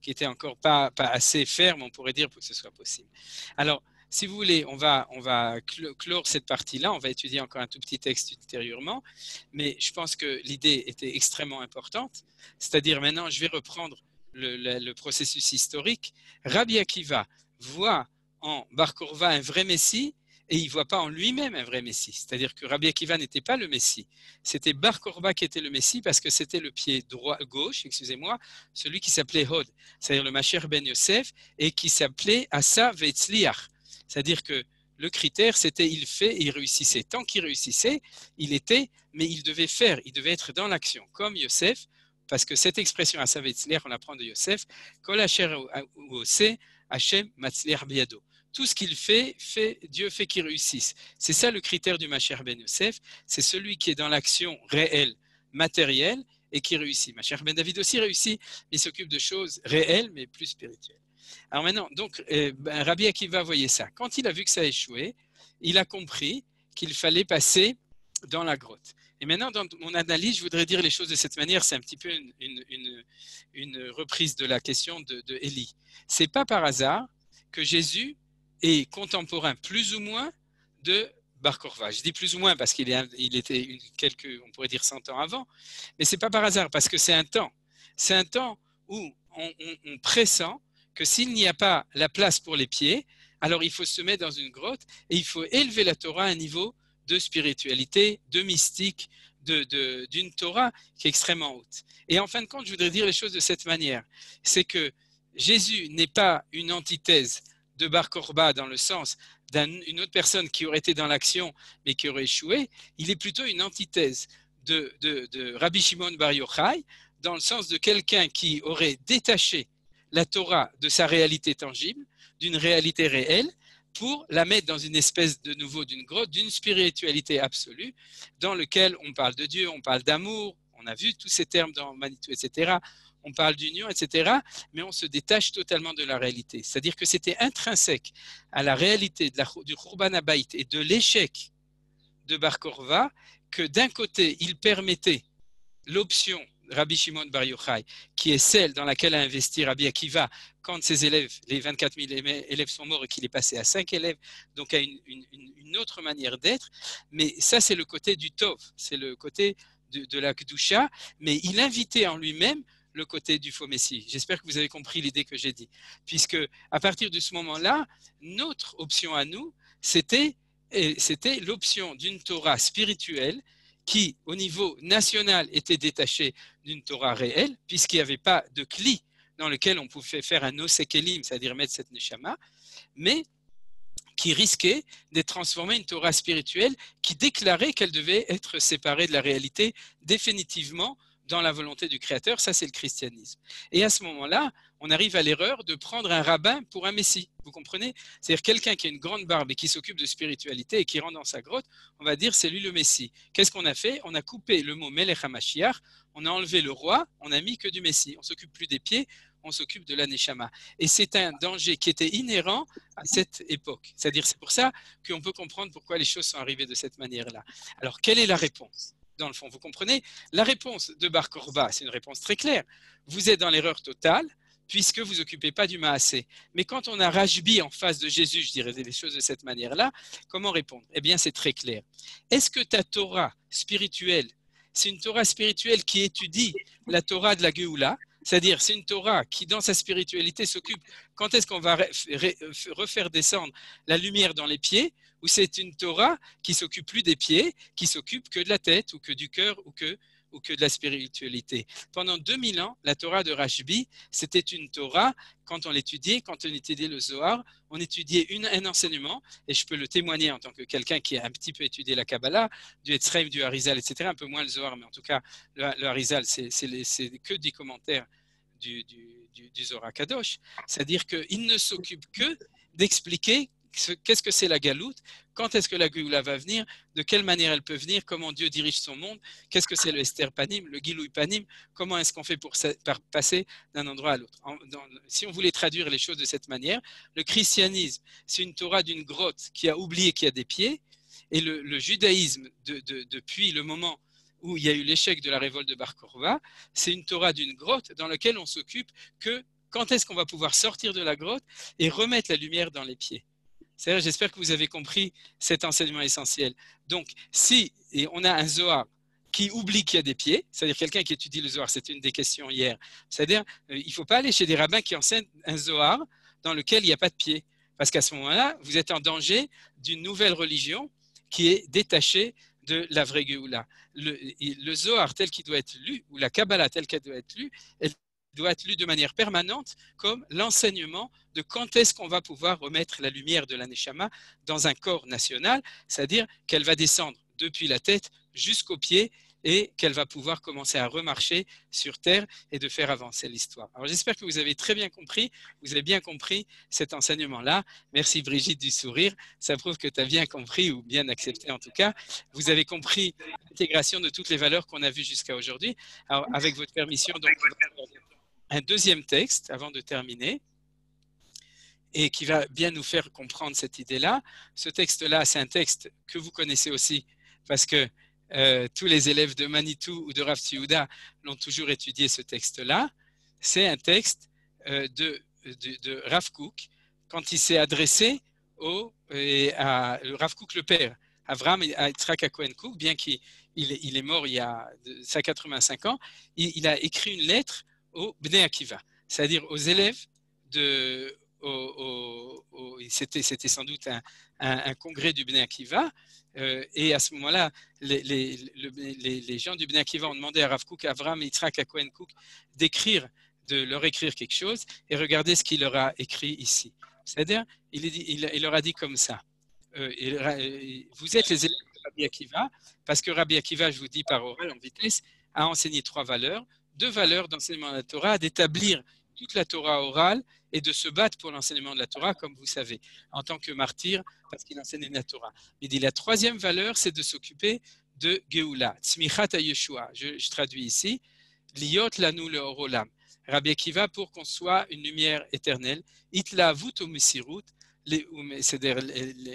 qui était encore pas, assez ferme, on pourrait dire, pour que ce soit possible. Alors, si vous voulez, on va, on va clore cette partie-là, on va étudier encore un tout petit texte ultérieurement, mais je pense que l'idée était extrêmement importante, c'est-à-dire maintenant, je vais reprendre le, le, processus historique. Rabbi Akiva voit en Bar un vrai Messie et il ne voit pas en lui-même un vrai Messie. C'est-à-dire que Rabbi Akiva n'était pas le Messie. C'était Bar Korba qui était le Messie parce que c'était le pied droit, gauche, excusez-moi, celui qui s'appelait Hod, c'est-à-dire le Macher Ben Yosef, et qui s'appelait Asa Vetzliach. C'est-à-dire que le critère, c'était il fait et il réussissait. Tant qu'il réussissait, il était, mais il devait faire, il devait être dans l'action, comme Yosef, parce que cette expression Asa Vetzliach, on apprend de Yosef, Kol Asher Hashem Matzliach Biado tout ce qu'il fait, Dieu fait qu'il réussisse. C'est ça le critère du Macher Ben Yosef, c'est celui qui est dans l'action réelle, matérielle, et qui réussit. Macher Ben David aussi réussit, il s'occupe de choses réelles, mais plus spirituelles. Alors maintenant, donc, euh, ben, Rabbi Akiva voyait ça. Quand il a vu que ça a échoué, il a compris qu'il fallait passer dans la grotte. Et maintenant, dans mon analyse, je voudrais dire les choses de cette manière. C'est un petit peu une, reprise de la question de, de. C'est pas par hasard que Jésus et contemporain plus ou moins de Bar Je dis plus ou moins parce qu'il il était quelques, on pourrait dire 100 ans avant, mais c'est pas par hasard parce que c'est un temps. C'est un temps où on, pressent que s'il n'y a pas la place pour les pieds, alors il faut se mettre dans une grotte et il faut élever la Torah à un niveau de spiritualité, de mystique, d'une de, Torah qui est extrêmement haute. Et en fin de compte, je voudrais dire les choses de cette manière. C'est que Jésus n'est pas une antithèse de Bar Korba dans le sens d'une autre personne qui aurait été dans l'action mais qui aurait échoué, il est plutôt une antithèse de, de, Rabbi Shimon Bar Yochai dans le sens de quelqu'un qui aurait détaché la Torah de sa réalité tangible, d'une réalité réelle, pour la mettre dans une espèce de nouveau d'une grotte, d'une spiritualité absolue, dans lequel on parle de Dieu, on parle d'amour, on a vu tous ces termes dans Manitou, etc on parle d'union, etc., mais on se détache totalement de la réalité. C'est-à-dire que c'était intrinsèque à la réalité du Khurban et de l'échec de Bar Korva que d'un côté, il permettait l'option Rabbi Shimon Bar Yochai, qui est celle dans laquelle a investi Rabbi Akiva quand ses élèves, les 24 000 élèves sont morts et qu'il est passé à 5 élèves, donc à une, une, autre manière d'être. Mais ça, c'est le côté du Tov, c'est le côté de, de la Kedusha, mais il invitait en lui-même le côté du faux Messie. J'espère que vous avez compris l'idée que j'ai dit. Puisque à partir de ce moment-là, notre option à nous, c'était c'était l'option d'une Torah spirituelle qui, au niveau national, était détachée d'une Torah réelle, puisqu'il n'y avait pas de cli dans lequel on pouvait faire un osekelim, c'est-à-dire mettre cette neshama, mais qui risquait d'être transformée en Torah spirituelle qui déclarait qu'elle devait être séparée de la réalité définitivement dans la volonté du Créateur, ça c'est le christianisme. Et à ce moment-là, on arrive à l'erreur de prendre un rabbin pour un messie. Vous comprenez? C'est-à-dire quelqu'un qui a une grande barbe et qui s'occupe de spiritualité et qui rentre dans sa grotte, on va dire c'est lui le messie. Qu'est-ce qu'on a fait? On a coupé le mot Melech HaMashiach, on a enlevé le roi, on a mis que du messie. On s'occupe plus des pieds, on s'occupe de l'aneshama. Et c'est un danger qui était inhérent à cette époque. C'est-à-dire c'est pour ça qu'on peut comprendre pourquoi les choses sont arrivées de cette manière-là. Alors quelle est la réponse? Le fond. Vous comprenez La réponse de Bar Korba, c'est une réponse très claire. Vous êtes dans l'erreur totale puisque vous occupez pas du Maasé. Mais quand on a Rajbi en face de Jésus, je dirais les choses de cette manière-là, comment répondre? Eh bien, c'est très clair. Est-ce que ta Torah spirituelle, c'est une Torah spirituelle qui étudie la Torah de la Géoula, c'est-à-dire, c'est une Torah qui, dans sa spiritualité, s'occupe quand est-ce qu'on va refaire descendre la lumière dans les pieds, ou c'est une Torah qui s'occupe plus des pieds, qui s'occupe que de la tête, ou que du cœur, ou que, ou que de la spiritualité. Pendant 2000 ans, la Torah de Rashbi, c'était une Torah, quand on l'étudiait, quand on étudiait le Zohar, on étudiait un enseignement, et je peux le témoigner en tant que quelqu'un qui a un petit peu étudié la Kabbalah, du Etzreim, du Harizal, etc., un peu moins le Zohar, mais en tout cas, le, Harizal, c'est que des commentaires du, du, du, Zohar Kadosh. C'est-à-dire qu'il ne s'occupe que d'expliquer qu'est-ce que c'est la galoute, quand est-ce que la Géoula va venir, de quelle manière elle peut venir, comment Dieu dirige son monde, qu'est-ce que c'est le Esther Panim, le Gilouy Panim, comment est-ce qu'on fait pour passer d'un endroit à l'autre? Si on voulait traduire les choses de cette manière, le christianisme, c'est une Torah d'une grotte qui a oublié qu'il y a des pieds, et le, judaïsme, depuis le moment où il y a eu l'échec de la révolte de Bar Korva, c'est une Torah d'une grotte dans laquelle on s'occupe que quand est-ce qu'on va pouvoir sortir de la grotte et remettre la lumière dans les pieds. J'espère que vous avez compris cet enseignement essentiel. Donc, si on a un Zohar qui oublie qu'il y a des pieds, c'est-à-dire quelqu'un qui étudie le Zohar, c'était une des questions hier, c'est-à-dire euh, il ne faut pas aller chez des rabbins qui enseignent un Zohar dans lequel il n'y a pas de pieds, parce qu'à ce moment-là, vous êtes en danger d'une nouvelle religion qui est détachée de la vraie Géoula. Le, le Zohar tel qu'il doit être lu, ou la Kabbalah telle qu'elle doit être lue, elle doit être lu de manière permanente comme l'enseignement de quand est-ce qu'on va pouvoir remettre la lumière de l'aneshama dans un corps national, c'est-à-dire qu'elle va descendre depuis la tête jusqu'aux pieds et qu'elle va pouvoir commencer à remarcher sur Terre et de faire avancer l'histoire. Alors j'espère que vous avez très bien compris, vous avez bien compris cet enseignement-là. Merci Brigitte du sourire, ça prouve que tu as bien compris ou bien accepté en tout cas. Vous avez compris l'intégration de toutes les valeurs qu'on a vues jusqu'à aujourd'hui. Alors avec votre permission, donc, un deuxième texte avant de terminer et qui va bien nous faire comprendre cette idée-là. Ce texte-là, c'est un texte que vous connaissez aussi parce que euh, tous les élèves de Manitou ou de Rav Tsiouda l'ont toujours étudié ce texte-là. C'est un texte euh, de, de, Kook quand il s'est adressé au, à Rav Kook le père, Avram et Yitzhak Kook, bien qu'il il, est mort il y a 85 ans, il a écrit une lettre au Bnei Akiva, c'est-à-dire aux élèves de. c'était, sans doute un, congrès du Bnei Akiva, euh, et à ce moment-là, les, les, les, gens du Bnei Akiva ont demandé à Rav Kook, Avram Yitzhak à Cohen Cook d'écrire, de leur écrire quelque chose, et regardez ce qu'il leur a écrit ici. C'est-à-dire, il, il, leur a dit comme ça euh, Vous êtes les élèves de Rabbi Akiva, parce que Rabbi Akiva, je vous dis par oral en vitesse, a enseigné trois valeurs deux valeurs d'enseignement de la Torah, d'établir toute la Torah orale et de se battre pour l'enseignement de la Torah, comme vous savez, en tant que martyr, parce qu'il enseignait la Torah. Il dit la troisième valeur, c'est de s'occuper de Geoula, Tzmichat Yeshua. Je, traduis ici, Liot lanu le orolam. Rabbi Akiva pour qu'on soit une lumière éternelle. Itla avut c'est-à-dire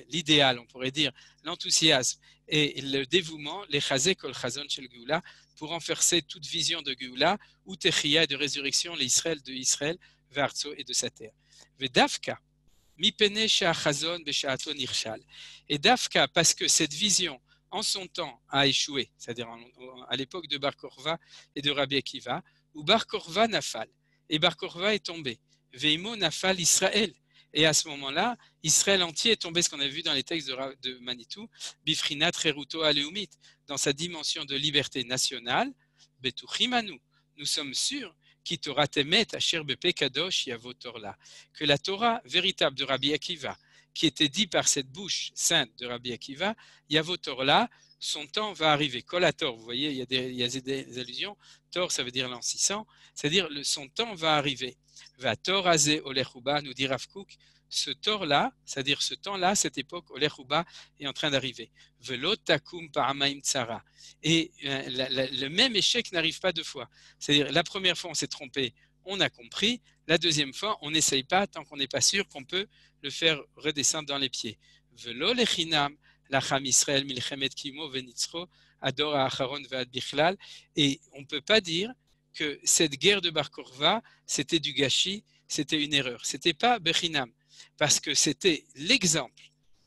l'idéal, on pourrait dire, l'enthousiasme et le dévouement, les chazek kol chazon shel Geoula, pour renforcer toute vision de Geoula ou techia de résurrection, l'Israël de Israël, Varzo et de sa terre. Et Dafka, parce que cette vision, en son temps, a échoué, c'est-à-dire à l'époque de Bar Korva et de Rabbi Akiva, où Bar Korva nafal, et Bar Korva est tombé. Veimo nafal Israël. Et à ce moment-là, Israël entier est tombé, ce qu'on a vu dans les textes de, Manitou, Bifrinat Reruto Aleumit, dans sa dimension de liberté nationale, Betuchimanu. Nous sommes sûrs Torah temet asher kadosh là que la Torah véritable de Rabbi Akiva, qui était dit par cette bouche sainte de Rabbi Akiva, là son temps va arriver. Kolator, vous voyez, il y a des, allusions. Tor, ça veut dire l'an 600, c'est-à-dire son temps va arriver. Va Tor azé olechuba, nous dit Rav ce Tor-là, c'est-à-dire ce temps-là, cette époque, olechuba est en train d'arriver. Velot takum paramaim tsara. Et euh, le même échec n'arrive pas deux fois. C'est-à-dire, la première fois, on s'est trompé, on a compris. La deuxième fois, on n'essaye pas tant qu'on n'est pas sûr qu'on peut le faire redescendre dans les pieds. Velo lechinam, lacham Israël milchemet kimo venitzro, ador acharon ve'ad. Et on ne peut pas dire que cette guerre de Bar Korva, c'était du gâchis, c'était une erreur. C'était pas Bechinam, parce que c'était l'exemple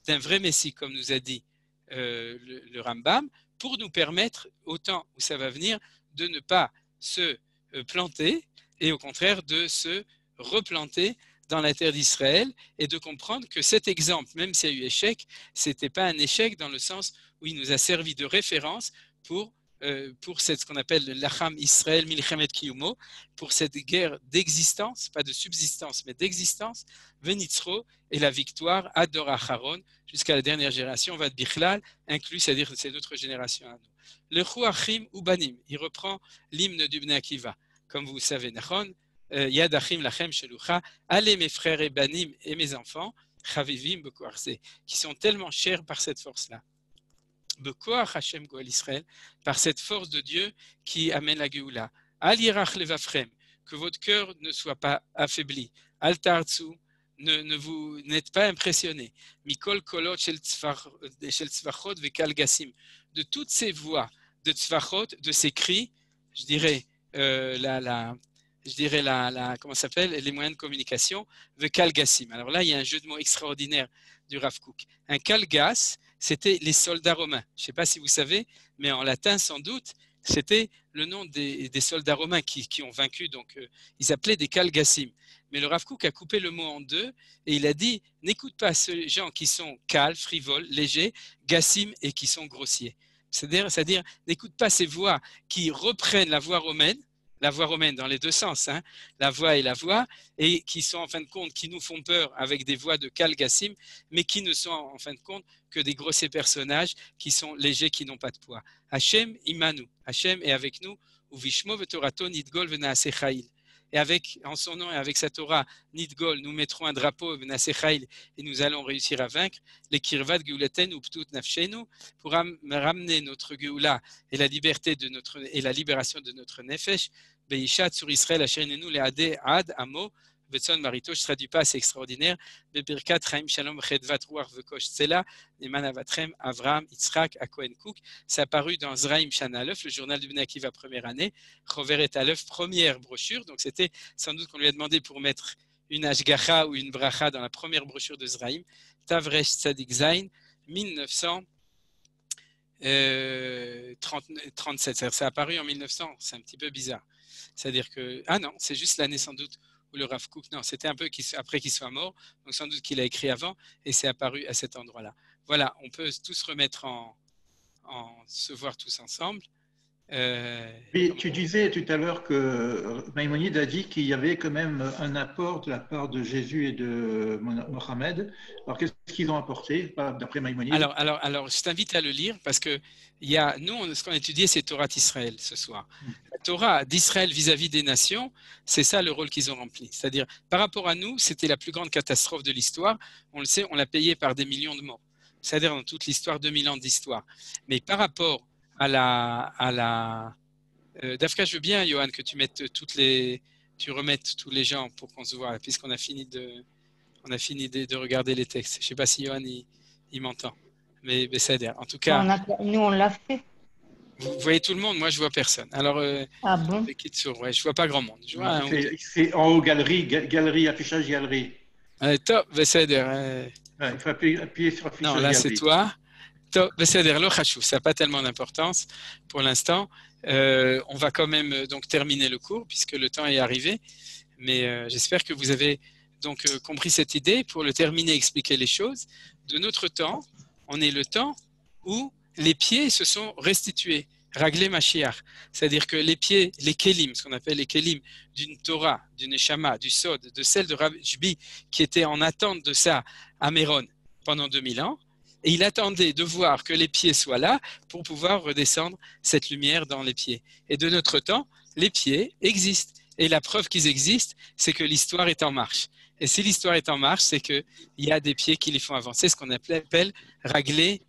d'un vrai Messie, comme nous a dit euh, le, Rambam, pour nous permettre, au temps où ça va venir, de ne pas se euh, planter et au contraire de se replanter dans la terre d'Israël et de comprendre que cet exemple, même s'il y a eu échec, ce n'était pas un échec dans le sens où il nous a servi de référence pour euh, pour cette, ce qu'on appelle l'Acham Israël Milchemet Kiyumo, pour cette guerre d'existence, pas de subsistance, mais d'existence, Venitzro et la victoire Ador Acharon jusqu'à la dernière génération, va de Bichlal, inclus, c'est-à-dire c'est notre génération à nous. Le Chuachim Ubanim, il reprend l'hymne du Bnei Akiva. Comme vous savez, Nachon, euh, Yad Achim Lachem Shelucha, allez mes frères et Banim et mes enfants, Chavivim qui sont tellement chers par cette force-là. Hashem Goel Israël, par cette force de Dieu qui amène la Géoula. Al Yirach Levafrem, que votre cœur ne soit pas affaibli. Al Tartsu, ne, ne vous n'êtes pas impressionné. Mikol Kolot Shel Tzvachot Vekal Gassim, de toutes ces voix de Tzvachot, de ces cris, je dirais, euh, la, la, je dirais la, comment s'appelle, les moyens de communication, Vekal Gassim. Alors là, il y a un jeu de mots extraordinaire du Rav Kook. Un Kalgas, c'était les soldats romains. Je ne sais pas si vous savez, mais en latin, sans doute, c'était le nom des, soldats romains qui, ont vaincu. Donc, euh, ils appelaient des calgassim. Mais le Rav Kook a coupé le mot en deux et il a dit n'écoute pas ceux gens qui sont cals, frivoles, légers, gassim et qui sont grossiers. C'est-à-dire, n'écoute pas ces voix qui reprennent la voix romaine la voix romaine dans les deux sens, hein, la voix et la voix, et qui sont en fin de compte, qui nous font peur avec des voix de Kalgassim, mais qui ne sont en fin de compte que des grossiers personnages qui sont légers, qui n'ont pas de poids. Hachem imanu, Hachem est avec nous, ou Vishmo vetorato nidgol et avec, en son nom et avec sa Torah, Nidgol, nous mettrons un drapeau, et nous allons réussir à vaincre, les Kirvat Geuleten ou Ptut Nafshenu, pour ramener notre Geula et la liberté de notre, et la libération de notre Nefesh, Beishat sur Israël, nous les Ade Ad Amo, Betson Marito, je ne traduis pas, c'est extraordinaire. Bebirkat Chaim Shalom Chedvat Ruach Vekosh Tsela, Neman Avatrem, Avram, Yitzhak, Akohen Kouk. Ça a paru dans Zraim Shanalef, le journal du Ben Akiva première année. Choveret Alef, première brochure. Donc c'était sans doute qu'on lui a demandé pour mettre une Ashgacha ou une Bracha dans la première brochure de Zraim. Tavresh Tzadik Zain, 1937. Euh, ça a apparu en 1900, c'est un petit peu bizarre. C'est-à-dire que, ah non, c'est juste l'année sans doute ou le Rav Kook. Non, c'était un peu après qu'il soit mort, donc sans doute qu'il a écrit avant, et c'est apparu à cet endroit-là. Voilà, on peut tous remettre en se voir tous ensemble. Euh, tu disais tout à l'heure que Maïmonide a dit qu'il y avait quand même un apport de la part de Jésus et de Mohamed. Alors, qu'est-ce qu'ils ont apporté, d'après Maïmonide? Alors, alors, alors, je t'invite à le lire parce que il y a, nous, ce qu'on a étudié, c'est Torah d'Israël ce soir. Hmm. La Torah d'Israël vis-à-vis des nations, c'est ça le rôle qu'ils ont rempli. C'est-à-dire, par rapport à nous, c'était la plus grande catastrophe de l'histoire. On le sait, on l'a payé par des millions de morts. C'est-à-dire dans toute l'histoire, 2000 ans d'histoire. Mais par rapport à la, à la euh, Dafka, je veux bien, Johan, que tu mettes toutes les, tu remettes tous les gens pour qu'on se voit, puisqu'on a fini de, on a fini de, regarder les textes. Je ne sais pas si Johan il, il m'entend, mais, mais ça aide. En tout cas, nous on l'a fait. Vous voyez tout le monde, moi je vois personne. Alors, euh, ah bon Kitsour, ouais, je vois pas grand monde. C'est, en haut galerie, galerie, affichage galerie. Allez, top, Besséder. Ouais, il faut appuyer, sur affichage. Non, là c'est toi ça n'a pas tellement d'importance pour l'instant. Euh, on va quand même euh, donc terminer le cours puisque le temps est arrivé. Mais euh, j'espère que vous avez donc compris cette idée pour le terminer, expliquer les choses. De notre temps, on est le temps où les pieds se sont restitués. Raglé Mashiach, c'est-à-dire que les pieds, les kelim, ce qu'on appelle les kelim d'une Torah, d'une Eshama, du Sod, de celle de Rabbi qui était en attente de ça à Méron pendant 2000 ans, et il attendait de voir que les pieds soient là pour pouvoir redescendre cette lumière dans les pieds. Et de notre temps, les pieds existent. Et la preuve qu'ils existent, c'est que l'histoire est en marche. Et si l'histoire est en marche, c'est qu'il y a des pieds qui les font avancer, ce qu'on appelle, ragler